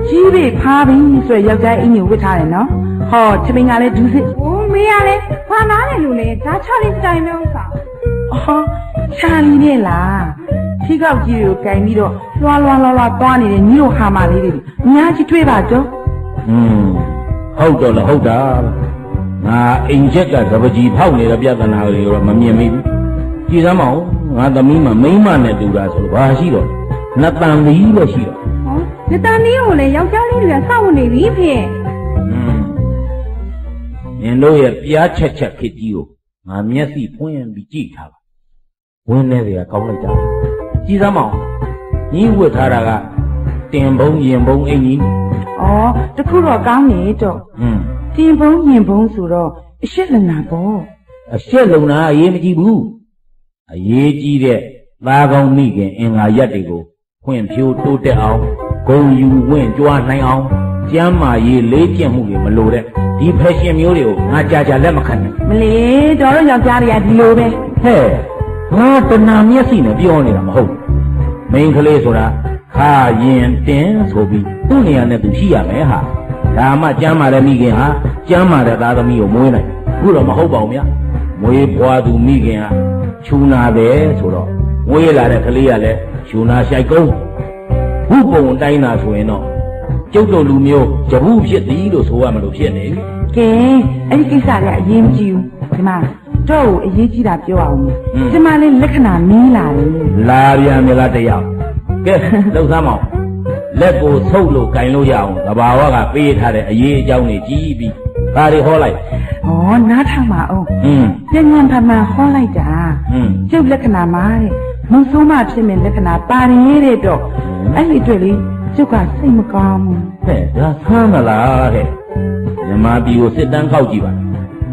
ကြီးပေဖားပြီဆိုရယောက်ျားအင်ကြီးကိုဝစ်ထားတယ်နော်ဟောသမင်ကလည်းဒူးစစ်။အိုးမေးရလဲဘာနားလဲလို့လဲဒါချလေးစတိုင်မျိုးစားအော်ချာလီနဲ့လားထိကောက်ကြီးတွေကိုကင်ပြီးတော့လွှားလွှားလွှားလွှားသွားနေတဲ့ညီတို့ဟာမလေးတွေအများကြီးတွေ့ပါကြောอืมဟုတ်တော့လည်းဟုတ်တာငါအိမ်ချက်ကသပကြီးဖောက်နေတဲ့ပြဿနာတွေတော့မမြင်မိဘူး ကြည်စမ်းမအောင်ငါသမီးမမိမနဲ့တူတာဆိုဘာရှိတော့နှစ်တန်မီးပဲရှိတော့ဟုတ်နှစ်တန်မီးကိုလည်းယောက်ျားလေးတွေကစောင့်နေပြီဖေမင်းတို့ရဲ့ပြားချက်ချက်ခစ်ကြီးကိုငါမျက်စိဖွင့်ပြီးကြည့်ထားပါဝင်းနေတွေကကောင်းလိုက်တာကြည်စမ်းမအောင်ညီဝတ်ထားတာကတင်ဘုံရင်ဘုံအင်ကြီးဩတခုတော့ကောင်းနေတော့อืมတင်ဘုံရင်ဘုံဆိုတော့အရှက်လနာပေါ့အရှက်လုံနာအရေးမကြီးဘူး အရေးကြီးတဲ့သားကောင်းမိခင်အင်္ဂါရက်တွေကိုဖွင့်ဖြိုးတိုးတက်အောင်ဂုံယူဝင့်ကြွားနိုင်အောင်ကျမ်းမာရေးလေးကျင့်မှုတွေမလိုတဲ့ဒီဖက်ရှင်မျိုးတွေကိုငါကြာကြာလက်မခံနဲ့မလေးတော်တော့ယောက်ျားတွေကဒီလိုပဲဟဲ့ငါတဏမျက်စိနဲ့ပြောနေတာမဟုတ်ဘူးမိန်းကလေးဆိုတာခါရင်တင်ဆိုပြီးသူ့နေရာနဲ့သူရှိရမယ်ဟာဒါမှကျမ်းမာတဲ့မိခင်ဟာကျမ်းမာတဲ့သားသမီးကိုမွေးနိုင်အခုတော့မဟုတ်ပါဘူးဗျာ မွေးဖွားသူမိခင်ဟာချူနာတယ်ဆိုတော့မွေးလာတဲ့ကလေးကလည်းချူနာရှိုက်ကုန်းဘုပုံတိုင်းတာဆိုရင်တော့ကျုပ်တို့လူမျိုးဂျဘူးဖြစ်သည်လို့ဆိုရမလို့ဖြစ်နေပြီကဲအဲ့ဒီကိစ္စတွေကအရေးမကြီးဘူးဒီမှာတော့ကိုအရေးကြီးတာပြောအောင်မယ်ဒီမှာလေးလက္ခဏာမင်းလာတယ်လာပြန်မြလားတယောက်ကဲလှုပ်သမ်းမအောင်လက်ကိုဆုပ်လို့ကင်လို့ရအောင်သဘာဝကပေးထားတဲ့အရေးအကြောင်းတွေကြီးပြီး ဘာတွေဟောလိုက်ဩနားထောင်ပါအောင်ပြဉ္ဉံဖမန်ဟောလိုက်တာကျုပ်လက္ခဏာမှာတဲ့မုံဆိုးမဖြစ်မဲ့လက္ခဏာပါရင်ရတဲ့တော့အဲ့ဒီအတွက်လေးကျုပ်ကစိတ်မကောင်းဘူးဟဲ့ဒါဆမ်းမလားတဲ့မြမပြီကိုစစ်တမ်းခောက်ကြည့်ပါ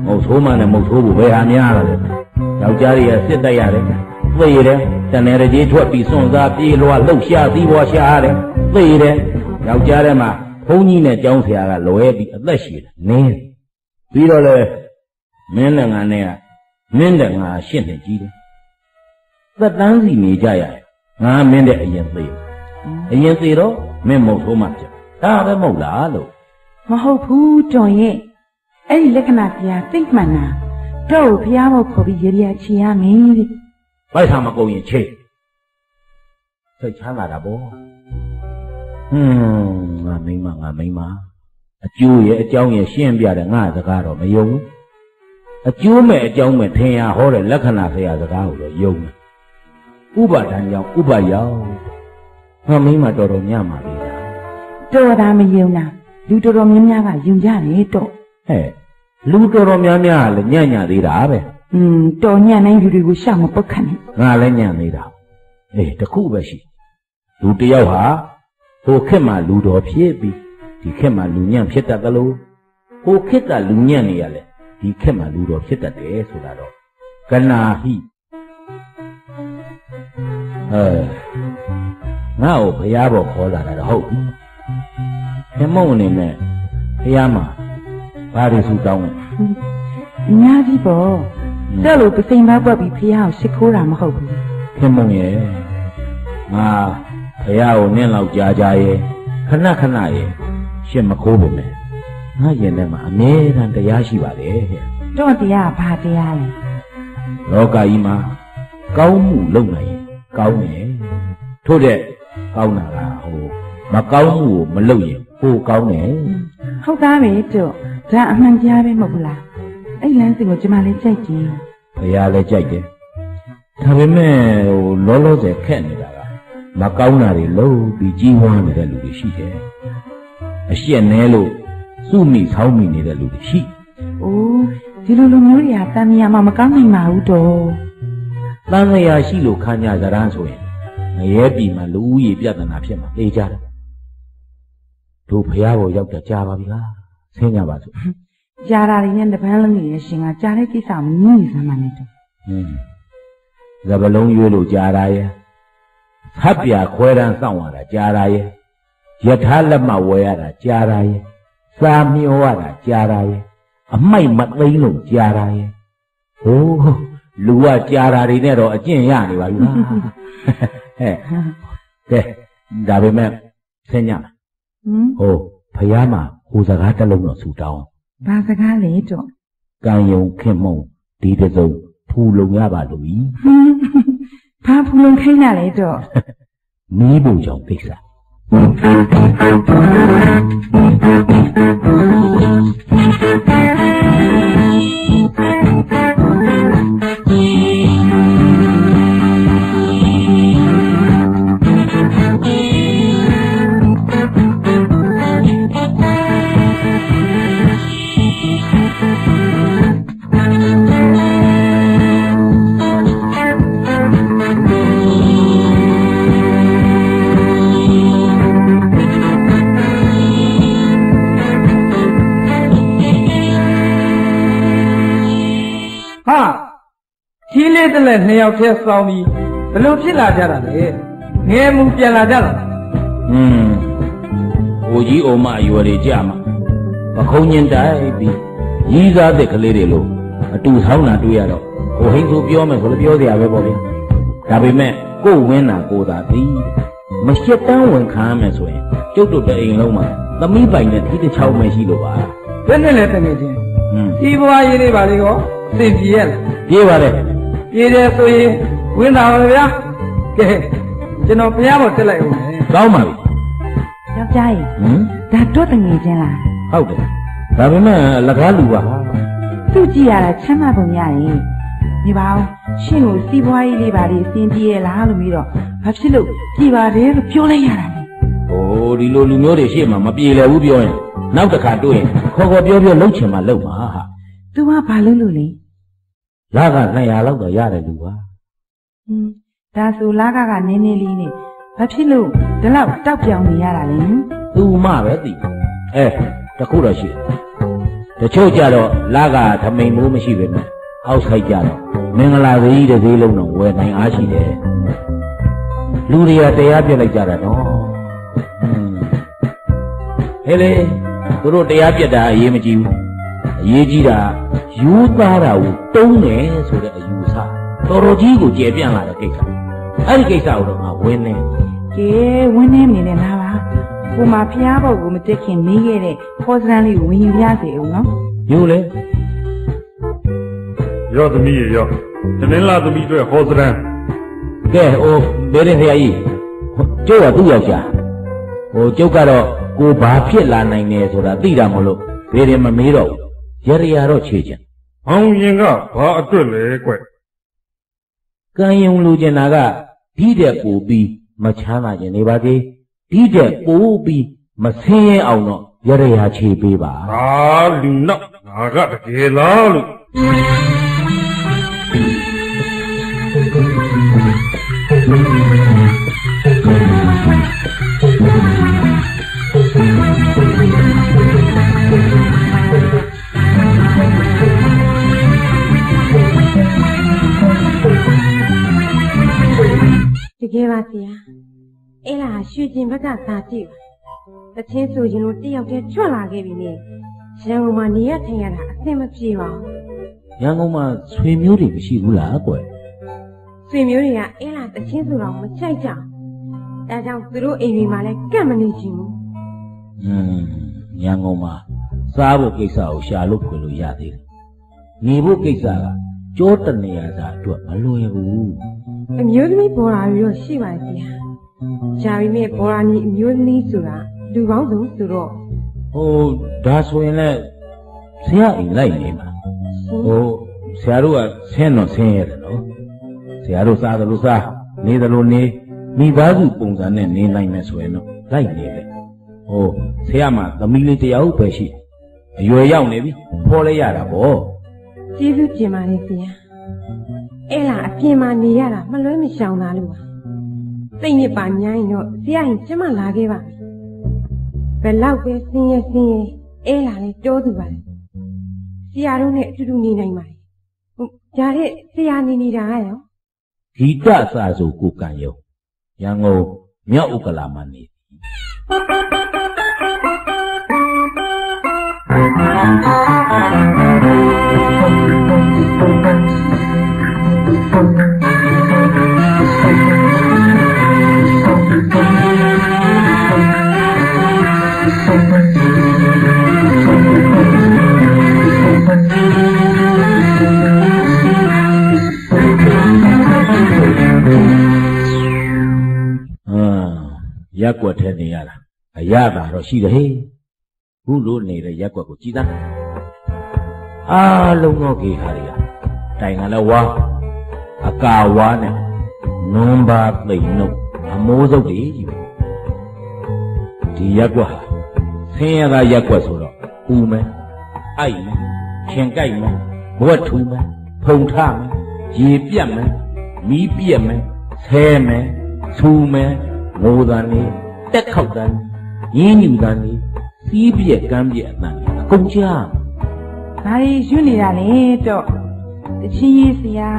မုံဆိုးမနဲ့မုံဆိုးဘူးဘယ်ဟာများလဲယောက်ျားတွေကစစ်တိုက်ရတယ်သိရတယ်တန်နယ်ကြီးထွက်ပြီးစွန့်စားပြေးလွှာလှုပ်ရှားသီးပွားရှားတယ်သိရတယ်ယောက်ျားတွေမှာဘုန်းကြီးနဲ့ကျောင်းဆရာကလွဲပြီးအသက်ရှည်တယ်နင်း ပြီးတော့လေမင်းနဲ့ငါနဲ့ကမင်းနဲ့ငါရှင်းနေကြီးတယ်သက်တမ်းစီနေကြရတယ်ငါမင်းတဲ့အရင်သိတယ်အရင်သိတော့မင်းမဟုတ်ဆိုးမှဖြစ်ဒါပဲမဟုတ်လားလို့မဟုတ်ဘူးတော်ရဲ့အဲ့ဒီလက္ခဏာတရားသိမှန်တာတော့ကိုဖျားဖို့ခေါ်ပြီးရေရချီရမင်းတဲ့ပိုက်ဆံမကုန်ရင်ချိတ်စိတ်ချမ်းသာတာပေါ့ဟွန်းငါမိမငါမိမ အကျိုးရဲ့အကြောင်းရဲ့ရှင်းပြတယ်ငါစကားတော့မယုံဘူးအကျိုးမဲ့အကြောင်းမဲ့ထင်ရဟောတဲ့လက္ခဏာဆရာစကားကိုတော့ယုံတယ်ဥပါဒံကြောင့်ဥပရောက်ငါမိမတော်တော်ညံ့ပါပြီလားတော်တာမယုံတာလူတော်တော်များများကယုံကြတယ်တော့ဟဲ့လူတော်တော်များများကလည်းညံ့ညံ့သေးတာပဲอืมတော်ညံ့နိုင်လူတွေကိုရှောက်မပုတ်ခတ်နဲ့ငါလည်းညံ့သေးတာအေးတခုပဲရှိလူတစ်ယောက်ဟာဟိုခက်မှလူတော်ဖြစ်ပြီး ဒီခက်မှလူညံ့ဖြစ်တတ်သလိုဟိုခက်ကလူညံ့နေရလဲဒီခက်မှလူတော်ဖြစ်တတ်တယ်ဆိုတာတော့ကနာဟိအဲငါ့ကိုဘုရားဘောခေါ်လာတာတော့ဟုတ်ပြီခမုံအနေနဲ့ဘုရားမှာဘာတွေဆူတောင်းလဲအများကြီးပေါ့တော့လို့ပစိန်ပါပွက်ပြီးဖျားကိုရှ िख ိုးတာမဟုတ်ဘူးခင်မုံရဲ့ငါဘုရားကိုနင်းလောက်ကြာကြာရဲ့ခဏခဏရဲ့ ရှင်းမခိုးပါနဲ့ငါရင်ထဲမှာအမြဲတမ်းတရားရှိပါတယ်ဟဲ့တော့တရားကဘာတရားလဲလောကကြီးမှာကောင်းမှုလုပ်နိုင်ရင်ကောင်းတယ်ထို့တဲ့ကောင်းတာကဟိုမကောင်းမှုကိုမလုပ်ရင်ဟိုကောင်းတယ်ဟုတ်သားပဲတော့ဒါအမှန်တရားပဲမဟုတ်ဘူးလားအဲ့လမ်းစဉ်ကိုကျမလည်းကြိုက်ကြည့်ဘုရားလည်းကြိုက်တယ်ဒါပေမဲ့ဟိုလောလောဆယ်ခက်နေတာကမကောင်းတာတွေလုပ်ပြီးကြီးဝါနေတဲ့လူတွေရှိတယ် အရှက်နဲလို့စုမိဆောင်းမိနေတဲ့လူတွေရှိ။အိုးဒီလိုလိုမျိုးတွေကတန်မြာမှာမကောင်းနိုင်ပါဘူးတော့တန်လျာရှိလို့ခါညာဇရန်းဆိုရင်ငရဲပြည်မှာလူဦးရေပြဿနာဖြစ်မှာသိကြတယ်တို့ဖះဘောရောက်တာကြာပါပြီလားဆင်းကြပါစို့ကြာတာတွေနဲ့တပန်းလုံးကြီးရဲ့ရှင်ကကြာတဲ့ကိစ္စမငြင်းနေစမ်းပါနဲ့တော့ဟင်းဇဘလုံးရွေးလို့ကြာတာရဲ့ဖတ်ပြခွဲတန်းစောင့်ရတာကြာတာရဲ့ ယထာလက်မဝယ်ရတာကြာတာရဲ့စာမျောရတာကြာတာရဲ့အမိုက်မသိမ်းလို့ကြာတာရဲ့ဟိုးလူကကြာတာတွေနဲ့တော့အကျင့်ရနေပါပြီလားဟဲ့ကဲဒါပေမဲ့ဆင်းကြမယ်ဟမ်ဟိုဖះမှာဟိုစကားတစ်လုံးတော့ဆူတောင်းဘာစကားလဲတော့ကံယုံခင်မုံဒီတစ်စုံဖူလုံရပါလို့ဤဟမ်ဘာဖူလုံခိုင်းရလဲတော့မီးပုံကြောင့်ကိစ္စဟာ ခီးလေးတစ်လက်နှစ်ယောက်တည်းစောင်းပြီးဘလို့ဖြစ်လာကြတာလဲငယ်မူပြန်လာကြတာဟွန်းဟိုကြီးအိုမအရွယ်တွေကြမှာပခုံးညင်တိုက်ပြီးရီးစားတဲ့ကလေးတွေလို့အတူဆောင်းတာတွေ့ရတော့ဟိုဟိန်းဆိုပြောမယ်ဆိုလည်းပြောစရာပဲပေါ့ဗျာဒါပေမဲ့ကိုယ်ဝင်းတာကိုယ်သာသိမရှစ်တန်းဝင်ခံရမယ်ဆိုရင်ကျုပ်တို့တအိမ်လုံးမှာသမီးပိုင်နဲ့ထိတစ်ချောင်းပဲရှိလို့ပါဘယ်နဲ့လဲတကယ်ချင်းဟွန်းဒီဘွားရေးလေးပါလေကောသိကြည့်ရလားပြေးပါလေ ပြေးတယ်ဆိုရင်ဝင်တာပါဗျာကဲကျွန်တော်ဘုရားပေါ်တက်လိုက်ဦးမယ်ကောင်းပါပြီယောက်ျားရေဟမ်ဒါတော့တငယ်ချင်းလားဟုတ်တယ်ဒါပေမဲ့အလကားလူပါဟာသူ့ကြည့်ရတာချမ်းသာပုံရတယ်ဒီပါအောင်ရှင့်ကိုစီးပွားရေးလေးပါလေးအစင်းပြေးရလားလို့ပြီးတော့ဘာဖြစ်လို့ပြည်ပါတယ်လို့ပြောလိုက်ရတာလေ။အိုးဒီလိုလူမျိုးတွေရှေ့မှာမပြေလည်ဘူးပြောရင်နောက်တစ်ခါတွေ့ရင်ခေါ်ခေါ်ပြောပြောလှုပ်ချင်မှလှုပ်မှာဟာသူကဘာလို့လို့လဲ။ လာက200လောက်တော့ရတယ်လူပါဟင်းဒါဆိုလာကကနင်းနေလေးနဲ့ဘာဖြစ်လို့ဒီလောက်တောက်ပြောင်နေရတာလဲဟင်။သူမှပဲသိ။အဲတခုတော့ရှိတယ်။တချို့ကြတော့လာကသမိန်မိုးမရှိပဲနဲ့အောက်ဆိုင်ကြတော့မင်္ဂလာသေးတစ်သေးလုံးတော့ဝယ်နိုင်အားရှိတယ်။လူတွေကတရားပြစ်လိုက်ကြတာနော်။ဟွန်းဟဲ့လေသူတို့တရားပြစ်တာအရေးမကြီးဘူး။ အရေးကြီးတာယူသားတာကိုတုံးတယ်ဆိုတဲ့အယူဆတော်တော်ကြီးကိုကျေပြန့်လာတဲ့ကိစ္စ။အဲ့ဒီကိစ္စကိုတော့ငါဝင်းနေကဲဝင်းနေနေနဲ့လားပါကိုမဖျားဘောက်ကိုမတက်ခင်နေခဲ့တဲ့ဖောစရန်လေးကိုဝင်ယူရစေဦးနော်ယူလေရောသမီးရေရောတနင်္လာသမီးအတွက်ဟောစရန်ကဲဟိုဘယ်ရင်ဆရာကြီးဟိုကျုပ်ကသူ့ယောက်ျားဟိုကျုပ်ကတော့ကိုဘာဖြစ်လာနိုင်တယ်ဆိုတာသိတာမလို့ဘယ်ရင်မမေးတော့ဘူး ရရတော့ခြေချင်အောင်ရင်ကဘာအတွက်လဲကွကံယုံလူကျင်တာကဒီတဲ့ပို့ပြီးမချမ်းသာခြင်းနေပါသေးဒီတဲ့ပို့ပြီးမဆင်းရဲအောင်တော့ရရခြေပေးပါဒါလူနောက်ငါကတကယ်လားလို့ ကယ်ပါဆရာအဲ့လာရွှေကျင်ဘက်ကသာကြည့်ပါတချင်းဆိုရင်လို့တယောက်တည်းချွတ်လာခဲ့ပြီနဲ့ရန်ကုန်မှာနေရထိုင်ရတာအဆင်မပြေပါဘူးရန်ကုန်မှာဆွေမျိုးတွေမရှိဘူးလားကွယ်ဆွေမျိုးတွေကအဲ့လာတချင်းဆိုတော့မချိုက်ကြဘူးဒါကြောင့်သူတို့အိမ်တွေမှာလည်းကန့်မနေချင်ဘူးอืมရန်ကုန်မှာစားဖို့ကိစ္စကိုရှာလို့ဖွယ်လို့ရသေးတယ်နေဖို့ကိစ္စကကြောတနေရစာအတွက်မလွယ်ဘူး အမျိုးသမီးဘော်ရာတွေတော့ရှိပါဆရာရှားပြီးမြဲဘော်ရာနီအမျိုးသမီးဆိုတာလူပေါင်းစုံဆိုတော့ဟိုဒါဆိုရင်လည်းဆရာအိမ်လိုက်နေမှာဟိုဆရာတို့ကဆင်းတော့ဆင်းရတယ်နော်ဆရာတို့စားတယ်လို့စားနေတယ်လို့နေမိသားစုပုံစံနဲ့နေနိုင်မယ်ဆိုရင်တော့လိုက်နေတယ်ဟိုဆရာမသမီးလေးတစ်ယောက်ပဲရှိတယ်အရွယ်ရောက်နေပြီဖော်လိုက်ရတာပေါ့ကျေးဇူးတင်ပါတယ်ဆရာ အဲ့လာအပြင်မှာနေရတာမလွဲမရှောင်သာလို့ပါစိတ်ညစ်ပါညာရင်တော့ဆရာရင်ကျမလာခဲ့ပါမယ်ဘယ်လောက်ပဲဆင်းရဲဆင်းရဲအဲလာလဲတိုးသူပါလေဆရာတို့နဲ့အတူတူနေနိုင်ပါလေဟုတ်ဒါတဲ့ဆရာနေနေတာကရောဂီတစာဆိုကိုကံယုံရန်ကုန်မြောက်ဥက္ကလာမှာနေသည်ဟမ် ရက်ကွက်ထဲနေရတာအရသာတော့ရှိတယ်ဟေးခုလိုနေတဲ့ရက်ကွက်ကိုကြည်သားအားလုံးသောဂေဟာတွေကတိုင်ကလည်းဝါ အကာဝါနဲ့နွန်ပါသိမ့်နှုတ်အမိုးစုပ်တွေကြီးပဲဒီရက်ကွက်ဟာဆင်းရဲသားရက်ကွက်ဆိုတော့ဥမယ်အိုက်မယ်ခင်ကြိုက်မယ်ဘဝတ်ထူမယ်ဖုံထမယ်ရေပြတ်မယ်မီးပြက်မယ်ဆဲမယ်ဆူမယ်ငိုတန်နေတက်ခောက်တန်ရင်းညူတန်နေစီးပြက်ကမ်းပြက်အတန်အကုန်ကြား။ဒါရီရွနေတာလေတော့တချင်းရေးဆရာ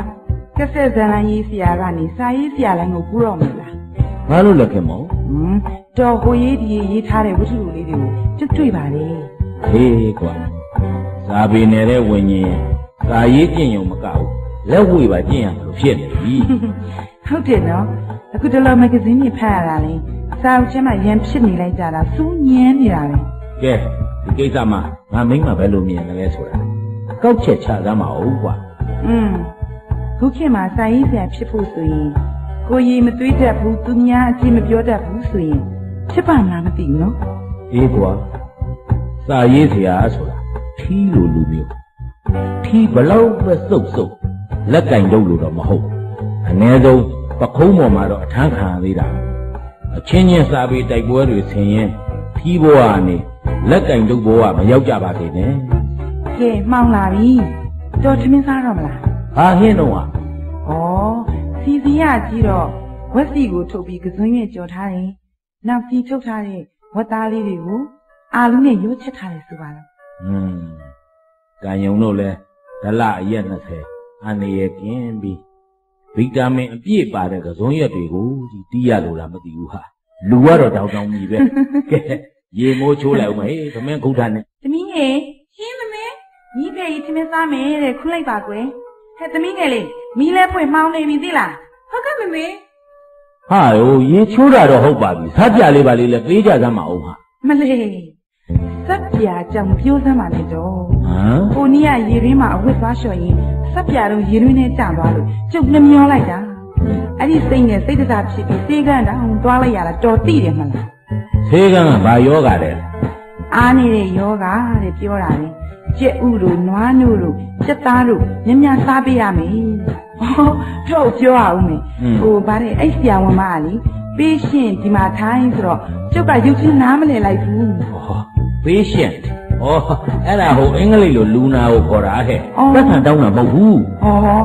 ကက်ဆက်ဇန်လန်ရေးဆရာကနေစာရေးဆရာလိုင်းကိုကူးတော့မလား ဘာလို့လက်ခင်မော ။ဟွန်းတော်ဟိုရေးဒီရေးထားတဲ့ဝတ္ထုလေးတွေကိုကျွတ်တွေ့ပါလေ ဟေးကွာစာပေနေတဲ့ဝิญဉ်စာရေးကျင့်ရုံမကဘူးလက်ဝေပါကျင့်ရတယ်လို့ဖြစ်နေပြီ ။ဟုတ်တယ်နော်။အခုတလောမဂ္ဂဇင်းကြီးဖတ်ရတာလေစာအုပ်ထဲမှာရန်ဖြစ်နေလိုက်ကြတာစူးညင်းနေတာပဲ ကဲဒီကိစ္စမှာငါမိမ့်မှာပဲလို့မြင်တယ်လဲဆိုတာကောက်ချက်ချသမ်းပါဦးကွာ ။อืม ခုခေတ်မှာစာရေးဆရာဖြစ်ဖို့ဆိုရင်ကိုယ်ရည်မသွေးတတ်ဘူးသူများအကြည့်မပြောတတ်ဘူးဆိုရင်ဖြစ်ပါမလားမသိဘူးနော်အေးကွာစာရေးစရာဆိုတာထီးလိုလူမျိုးထီးဘလောက်ပဲစုပ်စုပ်လက်ကင်လုပ်လို့တော့မဟုတ်အ ਨੇ ဆုံးပခုံးပေါ်မှာတော့အထမ်းခံရသေးတာအချင်းချင်းစာပေတိုက်ပွဲတွေဆင်ရင်ထီးဘဝကနေလက်ကင်လုပ်ဘဝမရောက်ကြပါသေးနဲ့။ကဲမှောင်လာပြီ။တော်ထမင်းစားတော့မလား ဟာဟင်းတော့ဟာ။ဩစီစီရကြီးတော့ဝက်စီကိုထုတ်ပြီးကစွန်းရဲ့ကြော်ထားတယ်။နောက်စီထုတ်ထားတဲ့ဝက်သားလေးတွေကိုအာလူနဲ့ရိုးချက်ထားတယ်ဆိုပါတော့อืมကံယုံတို့လဲဒလအရက်20အနေရကင်းပြီးဗီတာမင်အပြည့်ပါတဲ့ကစုံရက်တွေကိုကြီးတီးရလို့လားမသိဘူးဟာလူကတော့တောင်းတောင်းကြီးပဲကဲရေမိုးချိုးလိုက်ဦးမဟေးသမင်းခုထားနဲ့။သမီးငယ်ရှင်းမမဲညီးဖေကြီးထမင်းစားမယ်တဲ့ခုလိုက်ပါကွယ်။ ဟဲ့သမီးငယ်လေးမီးလဲဖွင့်မှောင်းနေပြီသိလားဟုတ်ကဲ့မမေဟာရောရေချိုးတာတော့ဟုတ်ပါပြီစားပြလေးပါလေးလဲပေးကြစမ်းမအောင်ဟာ။မလေးစက်ပြာကြောင့်မပြောစမ်းပါနဲ့တော့ဟမ်။ကိုနီးကရေရင်းမှာအဝတ်သွားလျှော်ရင်စက်ပြာတော့ရေရင်းနဲ့ကျသွားလို့ကျုပ်နှမျောလိုက်တာ။အဲ့ဒီစိတ်နဲ့စိတ်တစားဖြစ်ပြီးစေကန်းတောင်သွားလိုက်ရတာတော်တိတယ်မလားဆေးကန်းကဘာယောဂလဲ။အားနေတဲ့ယောဂတဲ့ပြောတာလေ။ ကြက်ဥတို့နွားနို့တို့စက်သားတို့မြများစားပေးရမယ်။ဟောတော့ပြောအောင်မယ်။ဟိုဗါတဲ့အဲ့ဆရာဝန်မကလေပေးရှင်ဒီမှာထိုင်းဆိုတော့ကျုပ်ကရုပ်ချင်းနားမလည်လိုက်ဘူးဟော patient ဟောအဲ့ဒါဟိုအင်္ဂလိပ်လိုလူနာကိုခေါ်တာဟဲ့သက်ခံတောင်းတာမဟုတ်ဘူး။ဟော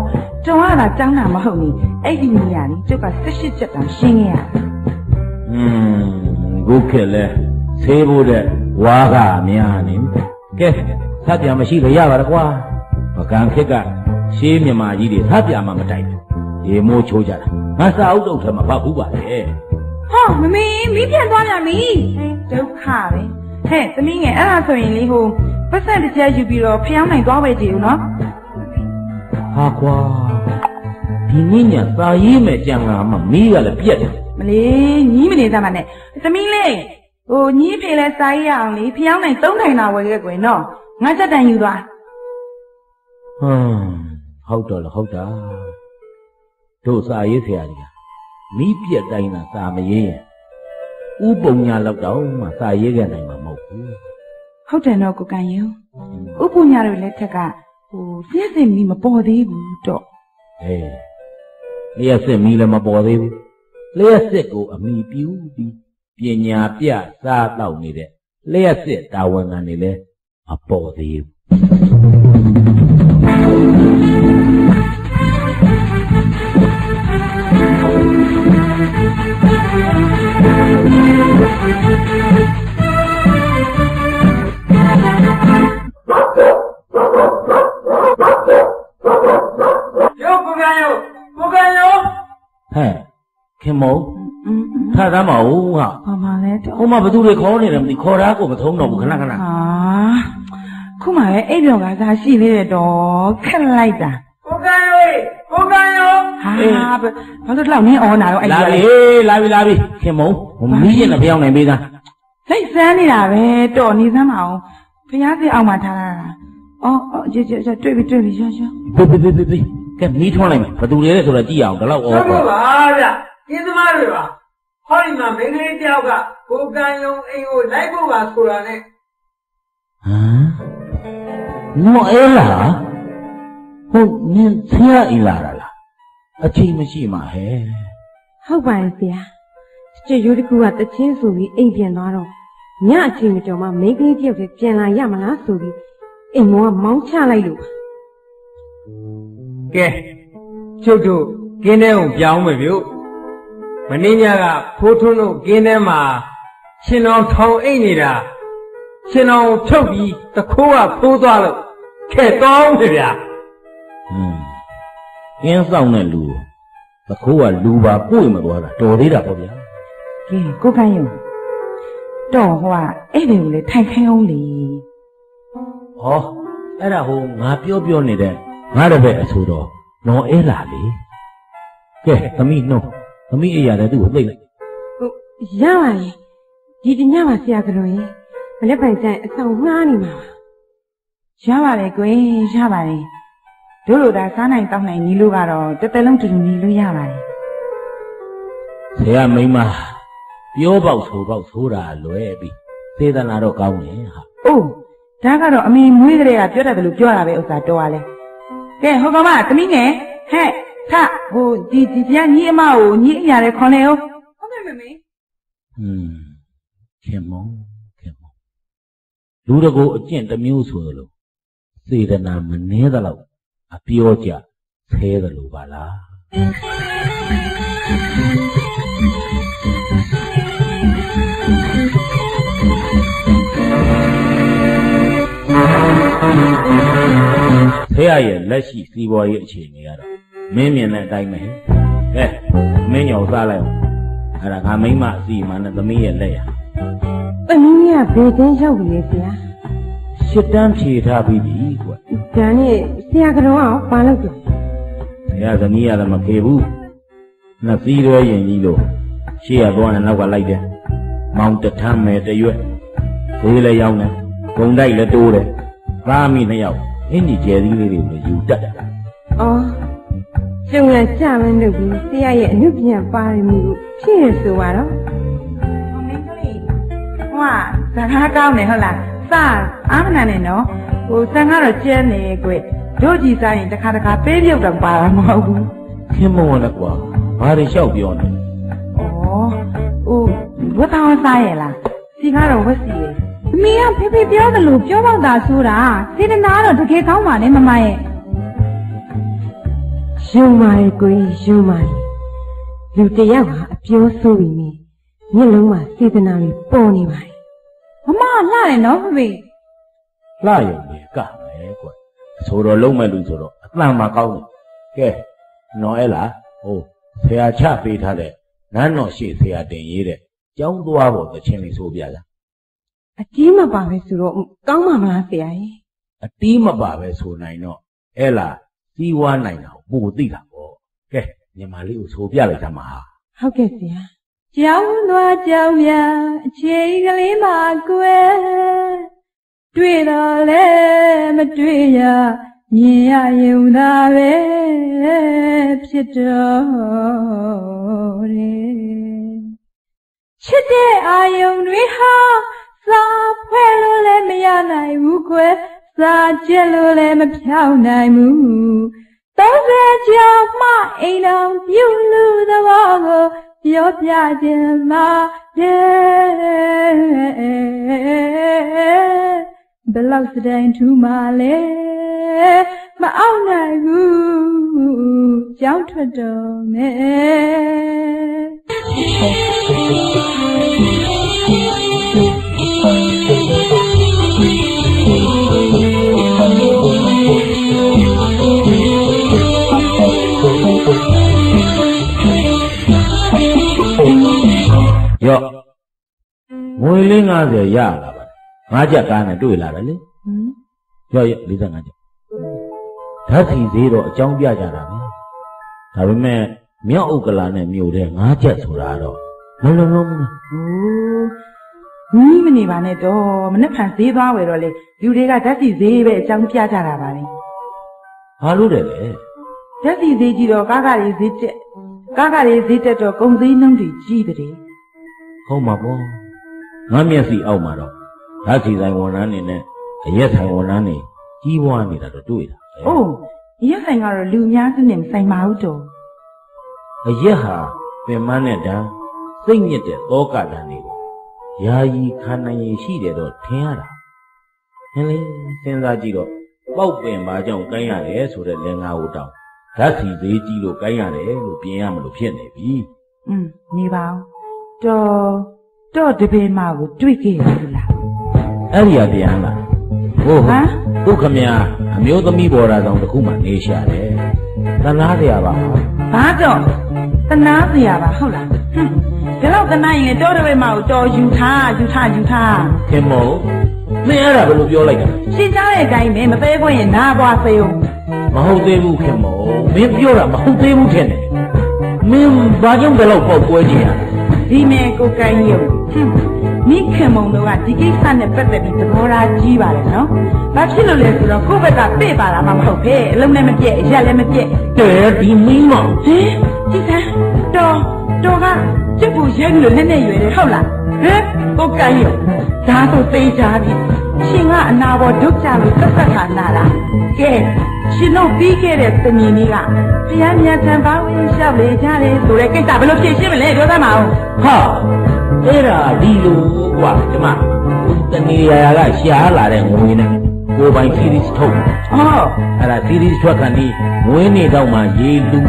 ကျောင်းကတာကျောင်းတာမဟုတ်နေအဲ့ဒီနေရာလေကျုပ်က18ချက်တောင်ရှင်းခဲ့ရတာอืมခုခေတ်လဲဆေးဖို့တဲ့ဝါကများနေကဲ သတ်ပြမရှိကြရပါတော့ကွာပကံခေတ်ကရှေးမြမာကြီးတွေသတ်ပြမှမတိုက်ဘူးရေမိုးချိုးကြတာငါစာအုပ်တုပ်ထဲမှာပတ်ဘူးပါလေဟောမမေမီးပြန်သွားပြန်ပြီ။ဒုက္ခပဲ။ဟဲ့သမီးငယ်အဲ့ဒါဆိုရင်လေဟိုပတ်စံတစ်ချက်ယူပြီးတော့ဖျောင်းနိုင်သွားပဲကြည့်ဦးနော်ဟာကွာဒီနည်းညာစာရေးမဲ့ကြံလာမှမီးကလည်းပြက်တယ်။မလေးညီးမနေသမ်းပါနဲ့။သမီးလေးဟိုညီးဖေလဲစာရေးရအောင်လေဖျောင်းနိုင်သုံးထိုင်တာဝယ်ခဲ့ကွယ်နော်။ ငါချက်တန်ယူသွားဟမ်ဟုတ်တော့လေဟုတ်တာတို့စာရေးဆရာကြီးမီးပြက်တိုင်းသာစာမရေးရင်ဥပုံညာလောက်တော့မှစာရေးခဲ့နိုင်မှာမဟုတ်ဘူး။ဟုတ်တယ်နော်ကိုကန်ယူ။ဥပ္ပညာတို့လက်ထက်ကဟိုပြည့်စင်မီမပေါ်သေးဘူးတော့ဟေးလျှက်စစ်မီးလည်းမပေါ်သေးဘူးလျှက်စစ်ကိုအမိပြူပြီးပညာပြစားတော့နေတဲ့လျှက်စစ်တာဝန်ခံတွေလည်း မပေါ်သေးဘူးယောကိုကန်ယောကိုကန်ယောဟဲ့ခင်မောထားသားမအောင်ဟာဘာမှလဲတော့ဟိုမှာဘသူတွေခေါ်နေတယ်မသိခေါ်တာကိုမထုံးတော့ဘူးခဏခဏဟာ ခုမှလည်းအိပ်ပြောကစားရှိသေးတယ်တော့ခက်လိုက်တာကိုကံရောကိုကံရောဟာဘာလို့လောက်နင်းအော်နာတော့အဲ့လာပြီလာပြီလာပြီခင်မုံဟိုမီးရင်လည်းပြောင်းနိုင်ပေးသားလိတ်ဆန်းနေတာပဲတော်နေစမ်းမအောင်ဖျားစီအောင်မှထားတာအော်အော်ကြည့်ကြည့်တွေ့ပြီတွေ့ပြီရောရောဘိဘိဘိဘိဘိကဲမီးထွန်းလိုက်မယ်ဘသူတွေလဲဆိုတော့ကြည့်အောင်ဒီလောက်ဩဟုတ်ကောပါဗျကျေးသမားတွေပါဟောဒီမှာမင်းကလေးတယောက်ကကိုကံယုံအိမ်ကိုလိုက်ဖို့ပါဆိုတာနဲ့ဟမ် နော်အဲလားဟုတ်နင်ဆရာအီလာလားအချိန်မရှိမှဟဲ့ဟုတ်ပါရဲ့ဆရာကျွတ်ရိုးတစ်ခုကတချင်းဆိုပြီးအိမ်ပြန်သွားတော့ညအချိန်မကျော်မှမိန်းကလေးတစ်ယောက်တည်းပြန်လာရမလားဆိုပြီးအိမ်မောကမောင်းချလိုက်လို့ပါကဲချုပ်တို့ကင်းထဲကိုပြောင်းမယ်ဗျမင်းညကဖိုးထွန်းတို့ကင်းထဲမှာရှင်တော်ထောင်အိတ်နေတာရှင်တော်ကိုထုတ်ပြီးတခိုးကဖိုးသွားလို့ ခဲတောင်းတယ်ဗျာဟမ်ကင်းဆောင်တဲ့လူသခိုးကလူပါပွင့်မသွားတာတော်သေးတာပေါ့ဗျာကဲကိုခိုင်းယုံတော့ဟိုကအဲ့ဒီကိုလေထိုင်ခိုင်းအောင်လေဟောအဲ့ဒါဟိုငါပြောပြောနေတဲ့ငါတပည့်အဆိုတော်နော်အဲလာလေကဲသမီးနှုတ်သမီးအိယာလည်းသူ့ကိုသိမ့်လိုက်ဟုတ်ရပါရဲ့ဒီတညမှာဆရာကတော်ရဲ့မနေ့ပိုင်ကျရင်အဆောင်ငှားနေမှာပါ ရပါတယ်ကွယ်ရပါတယ်တို့လိုဒါစားနိုင်တောက်နိုင်နီးလို့ကတော့တစ်သက်လုံးတူတူနီးလို့ရပါတယ်ဆရာမိန်းမပြောပေါက်ဆိုပေါက်ဆိုတာလွယ်ပြီသေဒနာတော့ကောင်းတယ်ဟာအိုးဒါကတော့အမေမွေးကလေးကပြောတတ်တယ်လို့ပြောတာပဲဥစ္စာတော်ရလဲကဲဟိုကောင်မသမီးငယ်ဟဲ့ထဟိုဒီဒီပြန်ညီအမကိုညီအရာလဲခေါ်နေအောင်ဟုတ်ကဲ့မမေဟွန်းခင်မုံခင်မုံလူတကိုအကျင့်တစ်မျိုးဆိုလို့ သေဒနာမနှဲသလောက်အပြောကြဆဲသလိုပါလားဖះရဲ့လက်ရှိစီးပွားရေးအခြေအနေကတော့မင်းမြင်တဲ့အတိုင်းပဲကဲမင်းညောင်စားလိုက်အောင်အဲ့ဒါငါမိမအစီအမံနဲ့သမီးရဲ့လက်ရသမီးကဘယ်တန်းရောက်ပြီလဲဆရာ ရှစ်တန်းဖြေထားပြီးပြီကွဒါနဲ့ဆရာကတော်ကရောဘာလုပ်ကြလဲဆရာသမီးရတယ်မဖေဘူးနှစ်စီးရွဲရင်ကြီးလို့ရှေ့ကသွားနေနောက်ကလိုက်တယ်မောင်တထမ်းမယ်တရွက်ဈေးလည်းရောက်နေဂုံတိုက်လည်းတိုးတယ်သားမိနှစ်ယောက်အင်းကြီးကျယ်သီးလေးတွေကိုယူတတ်တယ်အော်ကျုံရကြမန်းလုပ်ပြီးဆရာရဲ့အနုပညာပါရမီကိုဖြည့်ရဆိုပါတော့ဟိုမင်းကလေးဟိုကစကားကောင်းတယ်ဟုတ်လား စအားမနာနဲ့နော်ဟိုစံကတော့ကျဲနေကွတို့ကြည်စားရင်တစ်ခါတစ်ခါပေးပြုတ်တော့ပါတာမဟုတ်ဘူးခင်မုံလည်းကွာဘာတွေလျှောက်ပြောနေဩဟိုဝတ်တော်စားရလားစီကားတော့ဝတ်စီရယ်အမေကဖေဖေပြောသလိုပြောတော့တာဆိုတာစေတနာကတော့တကယ်ကောင်းပါလေမမရဲ့ယုံပါရဲ့ကိုယ်ယုံပါရဲ့လူတစ်ယောက်ဟာအပြောဆိုပြီးမြင်မျက်လုံးမှာစေတနာတွေပေါ်နေပါတယ် မမကလှတယ်နော်ဖေဖေလှရုံပဲကမယ်ကွဆိုတော့လုံးမဲ့လူဆိုတော့အတန်မှကောင်းတယ်ကဲနော်အဲ့လားဟိုဆရာချပေးထားတဲ့နန်းတော်ရှိဆရာတင်ရေးတဲ့ကျောင်းသွားဖို့တခြင်းလေးဆိုပြကြအကြီးမပါပဲဆိုတော့ကောင်းပါမလားဆရာကြီးအတီးမပါပဲဆိုနိုင်တော့အဲ့လားစီးဝါးနိုင်တာကိုပိုသိတာပေါ့ကဲညီမလေးကိုဆိုပြလိုက်သမှာဟာဟုတ်ကဲ့ဆရာ ကြောင်းသွားကြောင်းပြန်အချိန်ကလေးမှာကွယ်တွေ့တော့လဲမတွေ့ရမြင်ရရင်သာပဲဖြစ်တော့တယ်ချစ်တဲ့အာယုံတွေဟာစာဖွဲ့လို့လည်းမရနိုင်ဘူးကွယ်စာကျက်လို့လည်းမဖြောင်းနိုင်ဘူးသုံးဆယ်ကြောင်မှအိမ်တော်ပြုလူသဘောကို ပြောပြခြင်းမှာတဲ့ဘလောက်စတိုင်းထူမှလဲမအောင်နိုင်ဘူးကြောင်းထွက်တော်မယ် လေး90ရလာပါငါးချက်ကားနဲ့တွေ့လာတယ်လေဟမ်ကြောက်ရ45ချက်ဓာတ်စီသေးတော့အကြောင်းပြကြတာပဲဒါပေမဲ့မြောက်ဥက္ကလာနဲ့မြို့တဲ့ငါးချက်ဆိုတာတော့မလုံးလုံးဘူးလားဟိုးနီးမနေပါနဲ့တော့မနေ့ကဈေးသွားဝယ်တော့လေလူတွေကဓာတ်စီဈေးပဲအကြောင်းပြကြတာပါလေဘာလို့တယ်လဲဓာတ်စီဈေးကြီးတော့ကားကလေးဈေးတက်ကားကလေးဈေးတက်တော့ကုန်ဈေးနှုန်းတွေကြီးတယ်ဟုတ်မှာပေါ့ ငါမျက်စိအောက်မှာတော့ဓာတ်စီဆိုင်ဝန်ထမ်းနေနဲ့အရက်ဆိုင်ဝန်ထမ်းနေကြီးပွားနေတာတော့တွေ့တာ။အိုးရက်ဆိုင်ကတော့လူများစုနဲ့မဆိုင်ပါဘူးတော့အရက်ဟာပင်မနဲ့တန်းစိတ်ညစ်တဲ့သောကတန်းတွေကိုယာယီခံနိုင်ရည်ရှိတယ်တော့ထင်ရတာဟင်းလေစဉ်းစားကြည့်တော့ပေါက်ပင်ပါကြောင့်ကိုင်းရတယ်ဆိုတဲ့လင်္ကာကိုတောင်းဓာတ်စီသေးကြီးလို့ကိုင်းရတယ်လို့ပြင်ရမလို့ဖြစ်နေပြီ။อืมနေပါဦး။တော့ တော့တပင်မကိုတွေ့ခဲ့ရဘူးလားအဲ့ဒီဟာတရားလားဟုတ်။ဟဟုတ်မ်သူခမညာအမျိုးသမီးဘော်ရာဆောင်တစ်ခုမှနေရှာတယ်တနာစရာပါဟာဘာတော့တနာစရာပါဟုတ်လား။ဟွန်းဒီတော့တနာရင်လေတော့တပင်မကိုတော်ယူထားယူထားယူထားခင်မောမင်းအဲ့ဒါဘယ်လိုပြောလိုက်တာ။ရှင်းကြားတဲ့အတိုင်းပဲမသေးခွင့်ရင်နားသွားစေဦးမဟုတ်သေးဘူးခင်မောမင်းပြောတာမဟုတ်သေးဘူးထင်တယ်မင်းဘာကြောင့်ဘယ်လောက်ပေါက်ကွဲကြည့်ရလဲ။ဒီမဲကိုကိုင်းရုံဟွန်း မိခင်မုံတို့ကဒီကိစ္စနဲ့ပတ်သက်ပြီးသဘောထားကြီးပါတယ်နော်။ဘာဖြစ်လို့လဲဆိုတော့ကိုယ့်ဘက်ကပြေ့ပါတာမှမဟုတ်ပဲအလုံးလည်းမပြည့်အရက်လည်းမပြည့်တဲ့ဒီမင်းမောင်ဟင်ကြည့်စမ်းတော်တော်ကကျုပ်ကိုရဲလို့နဲ့နဲ့ရွယ်တယ်ဟုတ်လားဟမ်ကိုကိုင်းရဒါဆိုသိကြပြီရှင်ကအနာဘောဒုက္ခလို့သက်သက်ခါနာတာကဲရှင်တို့ပြီးခဲ့တဲ့တမီနေ့ကဘုရားမြတ်ထံပါဝင်လျှောက်လေကြတယ်ဆိုတဲ့ကိစ္စဘယ်လိုဖြေရှင်းမလဲပြောသမ်းပါဦးဟာ အဲ့ဒါဒီလိုကွာကျမတနေရာရာကရှားလာတဲ့ငွေနဲ့ကိုယ်ပိုင် series ထုတ်တယ်ဩအဲ့ဒါ series ထွက်ခံဒီငွေနေတော့မှရေလူ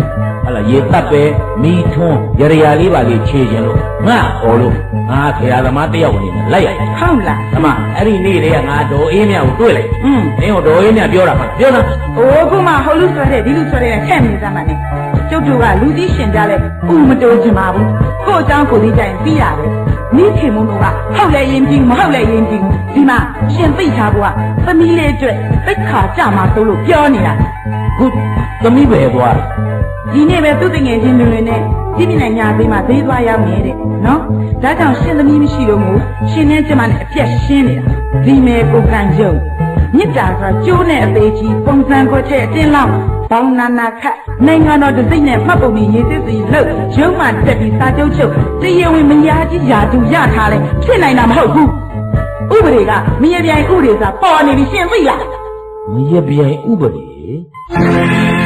ဟလာရေတပ်ပဲမိထွန်းရရလေးပါလေးခြေချင်လို့ငါဟောလို့ငါခရာသမားတယောက်အနေနဲ့လိုက်ရတယ်ဟုတ်လားအမအဲ့ဒီနေ့တည်းကငါဒေါ်အေးမြကိုတွေ့လိုက်อืมမင်းတို့ဒေါ်အေးမြပြောတာမှပြောတာအိုးခုမှဟိုလူဆွဲတဲ့ဒီလူဆွဲတဲ့ထဲ့နေစမ်းပါနဲ့ကျုပ်တို့ကလူကြီးရှင်ကြလဲဥမတိုးချင်ပါဘူး ကို့အကြောင်းကိုသိကြရင်ပြီးတာပဲမိခင်မုံတို့ကဟုတ်လဲရင်ကြီးမဟုတ်လဲရင်ကြီးဒီမှာရှင်သိထားဖို့ကသမီးလေးအတွက်သိခါကြမှာသို့လို့ပြောနေတာခုသမီးပဲသွားတယ်ဒီနေ့ပဲသူ့တငယ်ချင်းတွေနဲ့ဒီပြနိုင်ညာသေးမှသေးသွားရောက်နေတဲ့နော်ဒါကြောင့်ရှင်သမီးမရှိလို့မို့ရှင်နဲ့ကျမနဲ့အပြက်ရှင်းနေတာဒီမဲကိုကန်ယုံ မြစ်တာဆိုကျိုးနဲ့အသေးကြီးပုံစံကိုထည့်အတင်းလောက်ဘောင်းနာနာခတ်နိုင်ငံတော်တစိမ့်နဲ့မှတ်ပုံပြီးရေးစစ်စီလို့ရုံးမှတက်ပြီးစာချုပ်ချုပ်တရားဝင်မယားကြီးယာတူရထားလဲဖြစ်နိုင်တာမဟုတ်ဘူးဥပဒေကမရပြိုင်ဥပဒေစာပေါ်နေပြီရှင်သိလားမရပြိုင်ဥပဒေ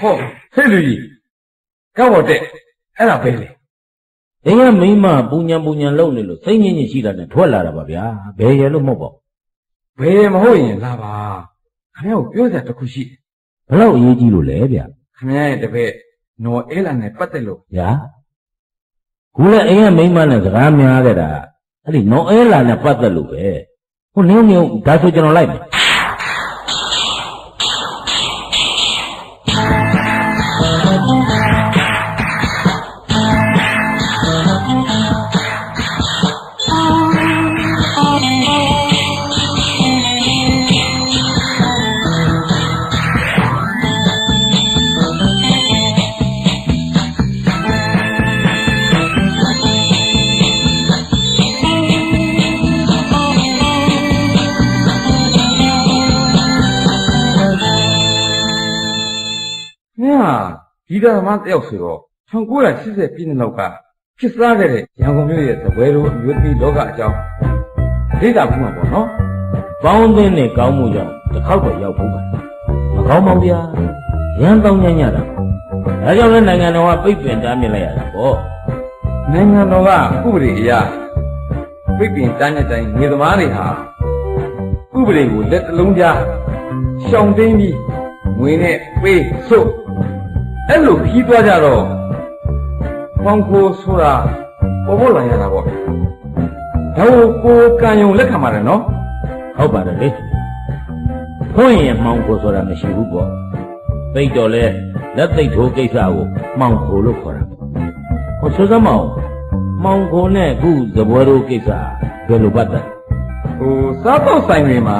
ဟောဟဲ့လူကြီးကောက်ပေါ်တက်အဲ့ဒါပဲလေအိမ်ကမိန်းမပူညံပူညံလုံနေလို့စိတ်ညစ်ညစ်ရှိတာနဲ့ထွက်လာတာပါဗျာဘယ်ရလို့မဟုတ်ပါဘယ်မဟုတ်ရင်လာပါခင်ဗျားကိုပြောစရာတစ်ခုရှိတယ်ဘူးဘယ်လောက်အရေးကြီးလို့လဲဗျာခင်ဗျားရဲ့တပည့်နော်အဲလာနဲ့ပတ်သက်လို့ညာခုလည်းအိမ်ကမိန်းမနဲ့စကားများခဲ့တာအဲ့ဒီနော်အဲလာနဲ့ပတ်သက်လို့ပဲဟိုနင်းနင်းဒါဆိုကျွန်တော်လိုက်မယ် ကသမားတယောက်ဆိုတော့1980ပြည့်နှစ်လောက်ကဖြစ်စားခဲ့တဲ့ရန်ကုန်မြို့ရဲ့သပွဲလိုအမျိုးသမီးလောကအကြောင်းဒိတာဘူးမှာပေါ့နော်ပေါင်းသင်းနဲ့ကောင်းမှုကြောင့်တစ်ခေါက်တော့ရောက်ဖို့ပါမကောင်းပါဘူးဗျာရမ်းတောင်းညံ့ညတာဒါကြောင့်လည်းနိုင်ငံတော်ကပိတ်ပင်တားမြစ်လိုက်ရတာပေါ့နိုင်ငံတော်ကဥပဒေအရပြစ်ပင်တန်းတဲ့တိုင်းငွေသမားတွေဟာဥပဒေကိုလက်တစ်လုံးကြားရှောင်သိမ်းပြီးငွေနဲ့ပေးစုပ် အဲ့လိုပြီးသွားကြတော့ပေါင်ခိုးဆိုတာပေါ်ပေါ်လာရတာပေါ့ဒါကိုကိုကံယုံလက်ခံပါတယ်နော်ဟုတ်ပါတယ်လေဖွင့်ရင်မှောင်ခိုဆိုတာမရှိဘူးပေါ့သိတော့လဲလက်သိထိုးကိစ္စကိုမှောင်ခိုလို့ခေါ်တာဟောဆိုစမ်းမအောင်မှောင်ခိုနဲ့အခုသဘောတို့ကိစ္စဘယ်လိုပတ်သက်ဟိုစားတော့ဆိုင်တွေမှာ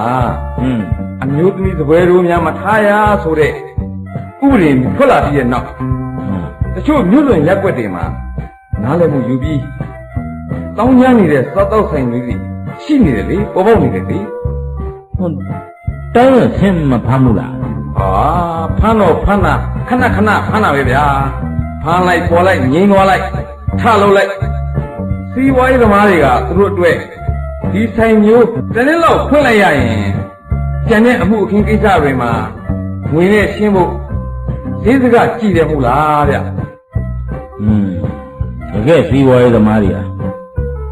ဟွန်းအမျိုးသမီးသပွဲတို့များမထားရဆိုတဲ့ ဥပဒေထွက်လာပြီးတဲ့နောက်တချို့မြို့လွန်ရက်ွက်တွေမှာနားလည်မှုယူပြီးတောင်းကျမ်းနေတဲ့စားတော့ဆိုင်တွေရှိနေတယ်လေပေါ်ပေါက်နေတယ်လေဟွန်းတိုင်းရဆင်းမဖမ်းဘူးလားဟာဖမ်းတော့ဖမ်းတာခဏခဏဖမ်းတာပဲဗျာဖမ်းလိုက်ပေါ်လိုက်ငိမ့်သွားလိုက်ထလို့လိုက်စီးပွားရေးသမားတွေကသူတို့အတွက်ဒီဆိုင်မျိုးတစ်နေ့လောက်ဖွင့်လိုက်ရရင်ကျန်တဲ့အမှုအခင်းကိစ္စတွေမှာငွေနဲ့ရှင်းဖို့ ဈေးစကကြည့်တယ်မဟုတ်လားဗျอืมတကယ်စီးပွားရေးသမားတွေဟာ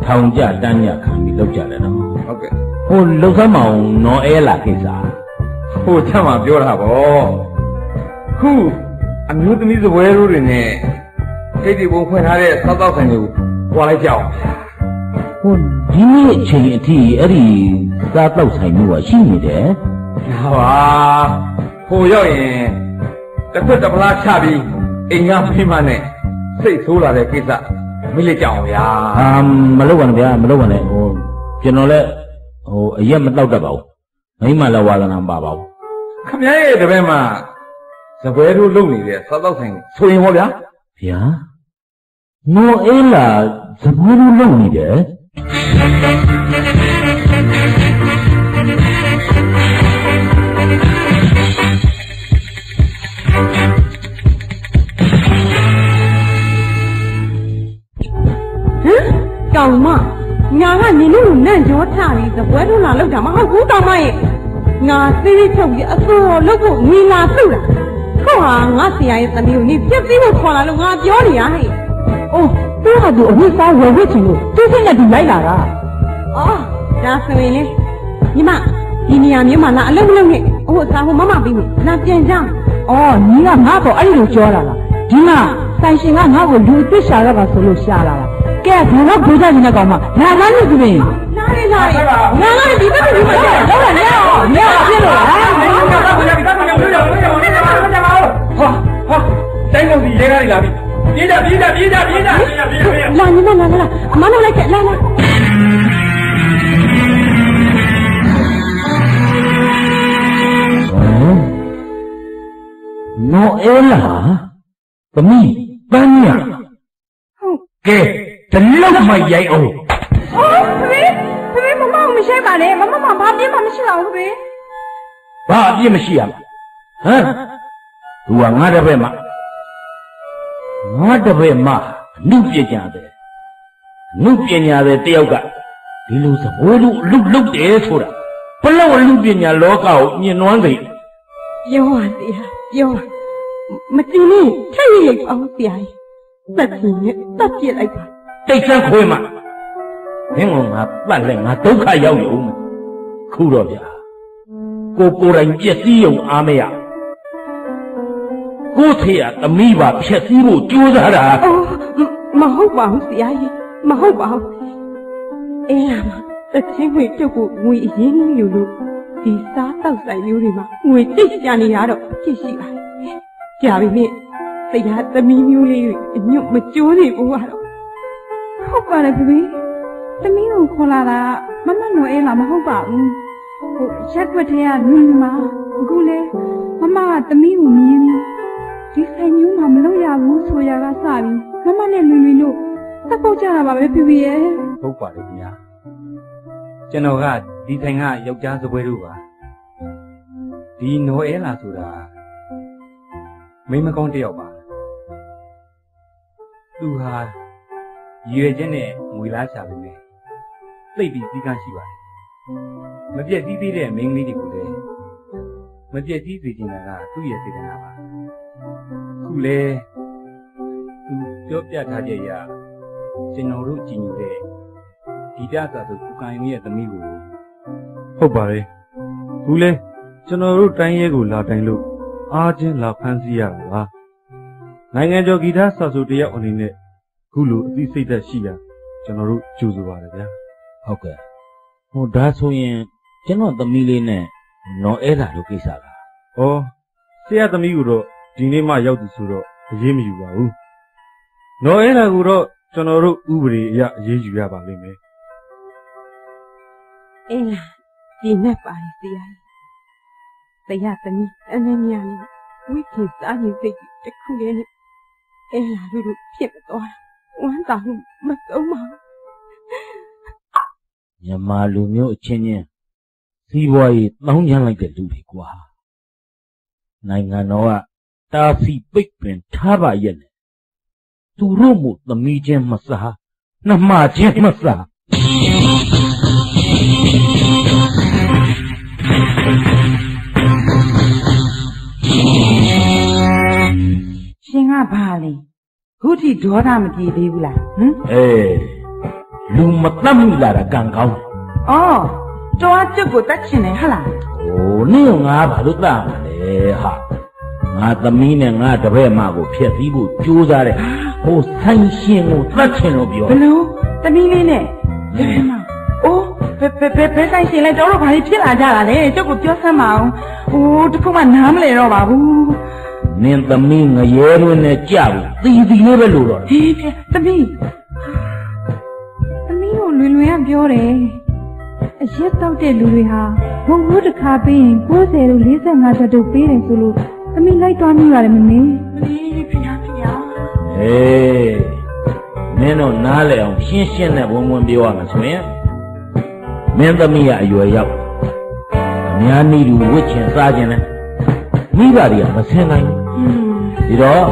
ထောင်ကြတန်းကြခံပြီးလောက်ကြတယ်နော်ဟုတ်ကဲ့ဟိုလှုပ်ဆမ်းမအောင်နော်အဲလာကိစ္စဟိုချက်မှပြောတာဗောခုအမျိုးသမီးစပွဲတို့တွေနဲ့စိတ်တွေပုံဖွင့်ထားတဲ့သောက်တော့ဆိုင်တွေကိုကြွားလိုက်ကြအောင်ဟိုဒီနေ့အချိန်အထိအဲ့ဒီစားတော့ဆိုင်မျိုးကရှိနေတယ်ဟာပါဟိုရောက်ရင် တစ်ခွက်တစ်ပလားချပြီးအိမ်ကဖိမနဲ့စိတ်ဆိုးလာတဲ့ကိစ္စမိလိုက်ကြအောင်ဗျာအာမလုပ်ပါနဲ့ဗျာမလုပ်ပါနဲ့ဟိုကျွန်တော်လည်းဟိုအရက်မတောက်တတ်ပါဘူးမိမလည်းဝါသနာမပါပါဘူးခမရဲ့တပည့်မှာစပွဲတို့လုပ်နေတဲ့သောက်တော့ဆိုင်ဆိုရင်ဟောဗျာဗျာနော်အဲလာသဘောလိုလုပ်နေတယ် ကောင်မငါကနင်တို့ကိုနန့်ကြောထပြီးသပွဲထုတ်လာလောက်တာမဟုတ်ဘူးကောင်မရဲ့ငါသေးသေးချုပ်ပြီးအစိုးရလုပ်ဖို့ငွေလာစုတာခေါ့ဟာငါဆရာရဲ့သမီးကိုနင်ပြက်ပြီးဖို့ခေါ်လာလို့ငါပြောနေရဟဲ့အိုးသူကသူအဝိစားဝယ်ဝစ်ချင်လို့သူ့စိတ်နဲ့သူလိုက်လာတာအော်ဒါဆိုရင်လေညီမဒီနေရာမျိုးမှာလာအလုပ်မလုပ်နဲ့ဟိုအစားဟိုမမပြီးမယ်လာပြန်ကြအော်ညီကငါ့ကိုအဲ့လိုပြောလာတာဒီမှာဆိုင်ရှင်ကငါ့ကိုလူအစ်စ်ရှာရပါဆိုလို့ရှာလာတာ ကဲဘယ်တော့ဘိုးကြကြီးနဲ့ကောင်မလာလာလို့သူမင်းလာလေလာလေငါကဒီဘက်ကိုဒီဘက်ကိုလောက်လာနေအောင်မင်းပြစ်လို့ဟမ်ဟာဟာတိုင်းကုန်စီရဲကားတွေလာပြီပြေးကြပြေးကြပြေးကြပြေးကြပြေးကြပြေးကြလာညီမလာလာအမတို့လိုက်ခဲ့လာလာဟမ်နော်အဲလာသမီးပန်းညာကဲ တလောက်မရိုက်အောင်အော်ဖေဖေဖေမမကိုမရှိပါနဲ့မမမဘာပြင်းမှမရှိပါဘူးဖေဘာအပြစ်မရှိရမလဲဟမ်သူကငါတစ်ဘက်မှာငါတစ်ဘက်မှာအမှုပညာတယ်အမှုပညာတယ်တယောက်ကဒီလိုသဘောလိုအလုပ်လုပ်တယ်ဆိုတာဘလောက်အမှုပညာလောကကိုညှဉ်းနှွမ်းသိပြောပါတရားပြောပါမတင်နဲ့ထက်ရလိုက်အောင်ဆရာကြီးတက်ပြင်းနဲ့တက်ပြစ်လိုက်ပါ တိတ်ဆန်းခွေးမှာမင်းကငါပတ်လက်ငါဒုက္ခရောက်ရုံပဲခုတော့ဗျာကိုကိုယ်တိုင်ပြည့်စည်ုံအားမရကိုယ်ထေရသမီးပါဖြည့်စည်းဖို့ကြိုးစားတာအော်မဟုတ်ပါဘူးဆရာကြီးမဟုတ်ပါဘူးအဲလာမတချင်းငွေပြုတ်ဖို့ငွေအရင်းကြီးလို့လို့ဒီစားတောက်ဆိုင်မျိုးတွေမှာငွေတိတ်ကြနေတာတော့ဖြစ်ရှိပါတယ်ကြာပြီနဲ့တရားသမီးမျိုးလေးတွေအညွတ်မကျိုးနေဘူးကတော့ ဟုတ်ပါတယ်ဖေဖေသမီးကိုခေါ်လာတာမမနိုအေးလာမဟုတ်ပါဘူးဟိုရက်ွက်ထဲကလူမှာအခုလေမမကသမီးကိုမြင်ပြီးဒီဆိုင်မျိုးမှာမလုပ်ရဘူးဆိုရကစပြီးမမနဲ့လွင်လွင်တို့သက်ပုတ်ကြတာပါပဲဖေဖေရဲ့ဟုတ်ပါတယ်ခင်ဗျာကျွန်တော်ကဒီထိုင်ကယောက်ျားစပွဲတို့ပါဒီနော်အဲလာဆိုတာမိန်းမကောင်းတစ်ယောက်ပါသူဟာ ရည်ရွယ်ချက်နဲ့ငွေလားရှာပေမဲ့သိပ်ပြီးစည်းကမ်းရှိပါတယ်မပြည့်စည်သေးတဲ့မိန်းကလေးတွေကိုလည်းမပြည့်စည်စေချင်တာကသူ့ရဲ့စေတနာပါခုလေသူပြောပြထားချက်အရကျွန်တော်တို့ကြည်ညိုတဲ့ဒီတစာဆိုကိုကန်ယုံရဲ့သမီးကိုဟုတ်ပါတယ်ဘူးလေကျွန်တော်တို့တိုင်းရဲကိုလာတိုင်းလို့အားချင်းလာဖမ်းဆီးရတာပါနိုင်ငံကျော်ဂီတဆာဆိုတယောက်အနေနဲ့ ခုလိုအသိစိတ်သက်ရှိတာကျွန်တော်တို့ကြိုဆိုပါတယ်ဗျာဟုတ်ကဲ့ဟိုဒါဆိုရင်ကျွန်တော်သမီးလေးနဲ့နော်အဲ့ဒါလိုကိစ္စလားဩဆရာသမီးကိုတော့ဒီနေ့မှရောက်သူဆိုတော့အရေးမယူပါဘူးနော်အဲ့ဒါကိုတော့ကျွန်တော်တို့ဥပဒေအရအရေးယူရပါလိမ့်မယ်အင်းလားဒီနဲ့ပါလေဆရာကြီးတရားသမီးအနေများနေဝိခင်စားရင်စိတ်ကြီးတစ်ခုလေးနဲ့အင်းလားတို့တို့ဖြစ်မသွားတာ ဝမ်းသာမှုမဆုံးပါဘူးမြန်မာလူမျိုးအချင်းချင်းစီးပွားရေးတောင်းကျမ်းလိုက်တဲ့လူတွေကွာနိုင်ငံတော်ကတာစီပိတ်ပင်ထားပါရဲ့နဲ့သူတို့မို့သမီးချင်းမစားနှမချင်းမစားရှင်ကဘာလဲ ခုထိဒေါသမပြေသေးဘူးလားဟမ်အေးလူမတတ်မိလာတာကံကောင်းတယ်အော်တွားကျုပ်ကိုတတ်ချင်တယ်ဟဟလား။ဟိုနင့်ကငါဘာလို့တတ်မှာလဲဟာ။ငါသမီးနဲ့ငါတပည့်မကိုဖျက်ဆီးဖို့ကြိုးစားတယ်။ဟိုဆိုင်ရှင်ကိုတတ်ချင်လို့ပြောဘလို့တမီးလေးနဲ့ဘယ်မှာအိုးဘယ်ဘယ်ဘယ်ဘယ်ဆိုင်ရှင်လဲတော်တော်ဘာကြီးဖြစ်လာကြတာလဲကျုပ်ကိုပြောစမ်းမအောင်ဟိုတခုမှနားမလဲတော့ပါဘူး။ နင်သမီးငရဲတွင်းနဲ့ကြပြီ။တီတီလေးပဲလို့တော့ဟေးပြတမီးတမီးကိုလွင်လွင်ကပြောတယ်အရက်တောက်တဲ့လူတွေဟာဘုံဘိုးတစ်ခါပေးရင်90တို့45ဓာတ်တို့ပေးတယ်ဆိုလို့တမီးလိုက်သွားမိရတယ်မမေမလေးဖျားဖျား။ဟေးနင်တို့နားလဲအောင်ရှင်းရှင်းနဲ့ဘုံဘုံပြောရမှာဆိုရင်မင်းသမီးကအရွယ်ရောက်အများနည်းလူဝစ်ချင်စားခြင်းလဲမိဘတွေကမဆင်နိုင်ဘူးဟွန်း ဒီတော့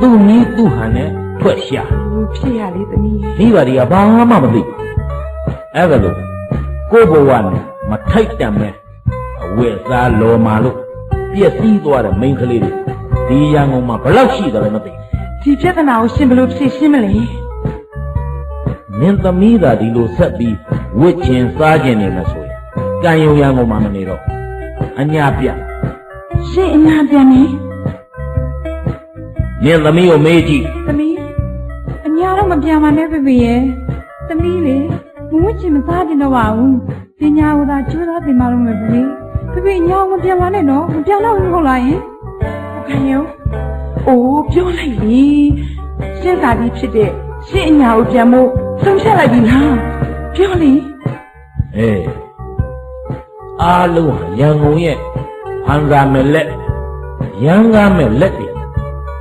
သူ့နီးသူ့ဟန်နဲ့ထွက်ရှာဟိုဖြစ်ရလေတမီးမိဘတွေကဘာမှမသိဘူးအဲ့ဒါလို့ကိုယ့်ဘဝနဲ့မထိုက်တန်မဲ့အဝတ်စားလော်မာလို့ပျက်စီးသွားတဲ့မိန်းကလေးတွေဒီရန်ကုန်မှာဘယ်လောက်ရှိတယ်လဲမသိဒီပြဿနာကိုရှင်ဘယ်လိုဖြေရှင်းမလဲဘူးမင်းသမီးသာဒီလိုဆက်ပြီးဝစ်ချင်စားချင်နေမှာဆိုရင်ကံယုံရန်ကုန်မှာမနေတော့အညာပြရှင်အညာပြန် နေမင်းသမီးကိုမေးကြည့်သမီးအညာတော့မပြန်ပါနဲ့ဖေဖေရဲ့သမီးလေမဝတ်ချင်မစားချင်တော့ပါဘူးပညာဝသာကျိုးသားတင်ပါလို့မယ်ဖေဖေဖေဖေအညာကိုမပြန်ပါနဲ့နော်မပြန်တော့ဘူးဟုတ်လားယင်ဟုတ်ကဲ့ယောအိုးပြောလိုက်လေရှင်းသာကြီးဖြစ်တဲ့ရှင်းအညာကိုပြန်ဖို့ဆုံးဖြတ်လိုက်ပြီလားပြောလေအေးအားလုံးဟာရန်ကုန်ရဲ့ဟန်စာမဲ့လက်ရန်ကားမဲ့လက်တွေ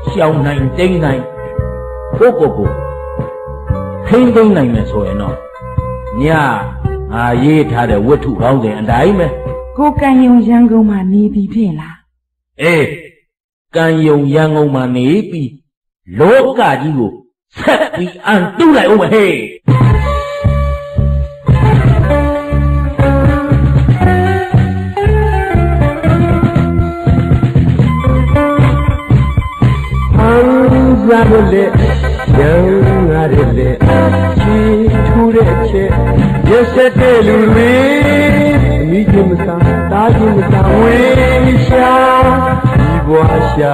ရှောင်းနိုင်တိမ့်နိုင်ကိုကိုကိုထိမ့်သိမ့်နိုင်မယ်ဆိုရင်တော့ညငါရေးထားတဲ့ဝတ္ထုကောင်းစဉ်အတိုင်းပဲကိုကံယုံရန်ကုန်မှာနေပြီဖြစ်လားအေးကံယုံရန်ကုန်မှာနေပြီးလောကကြီးကိုဆက်ပြီးအန်တူးလိုက်အောင်မဟေး စားရလေရန်ငါရလေချီထူတဲ့ချက်ရဆက်တဲ့လူတွေအမိချင်းမစားတားချင်းမစားဝေးရှာဒီဘွားရှာ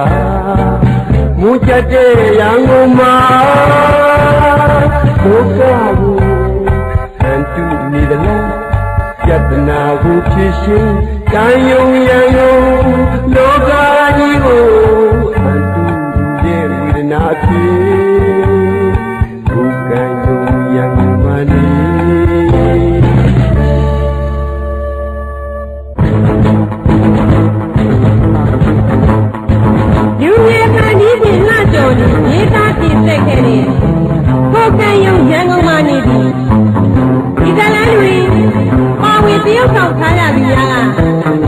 မူကြတဲ့ရန်ကုန်မှာဒုက္ခကိုအန်တူနေတယ်လားပြဿနာကိုဖြေရှင်းကံယုံရန်ကုန်လောကကြီးကို နာဖြစ်ဘူကံယုံယံမနီယူနေပါဒီပင်လာကြော်နေသားပြည့်တဲ့ခဲ့တဲ့ဘူကံယုံယံကုန်မနီဒီဒီကလာလူပါဝင်တယောက်ဆောင်ထားရပြီလား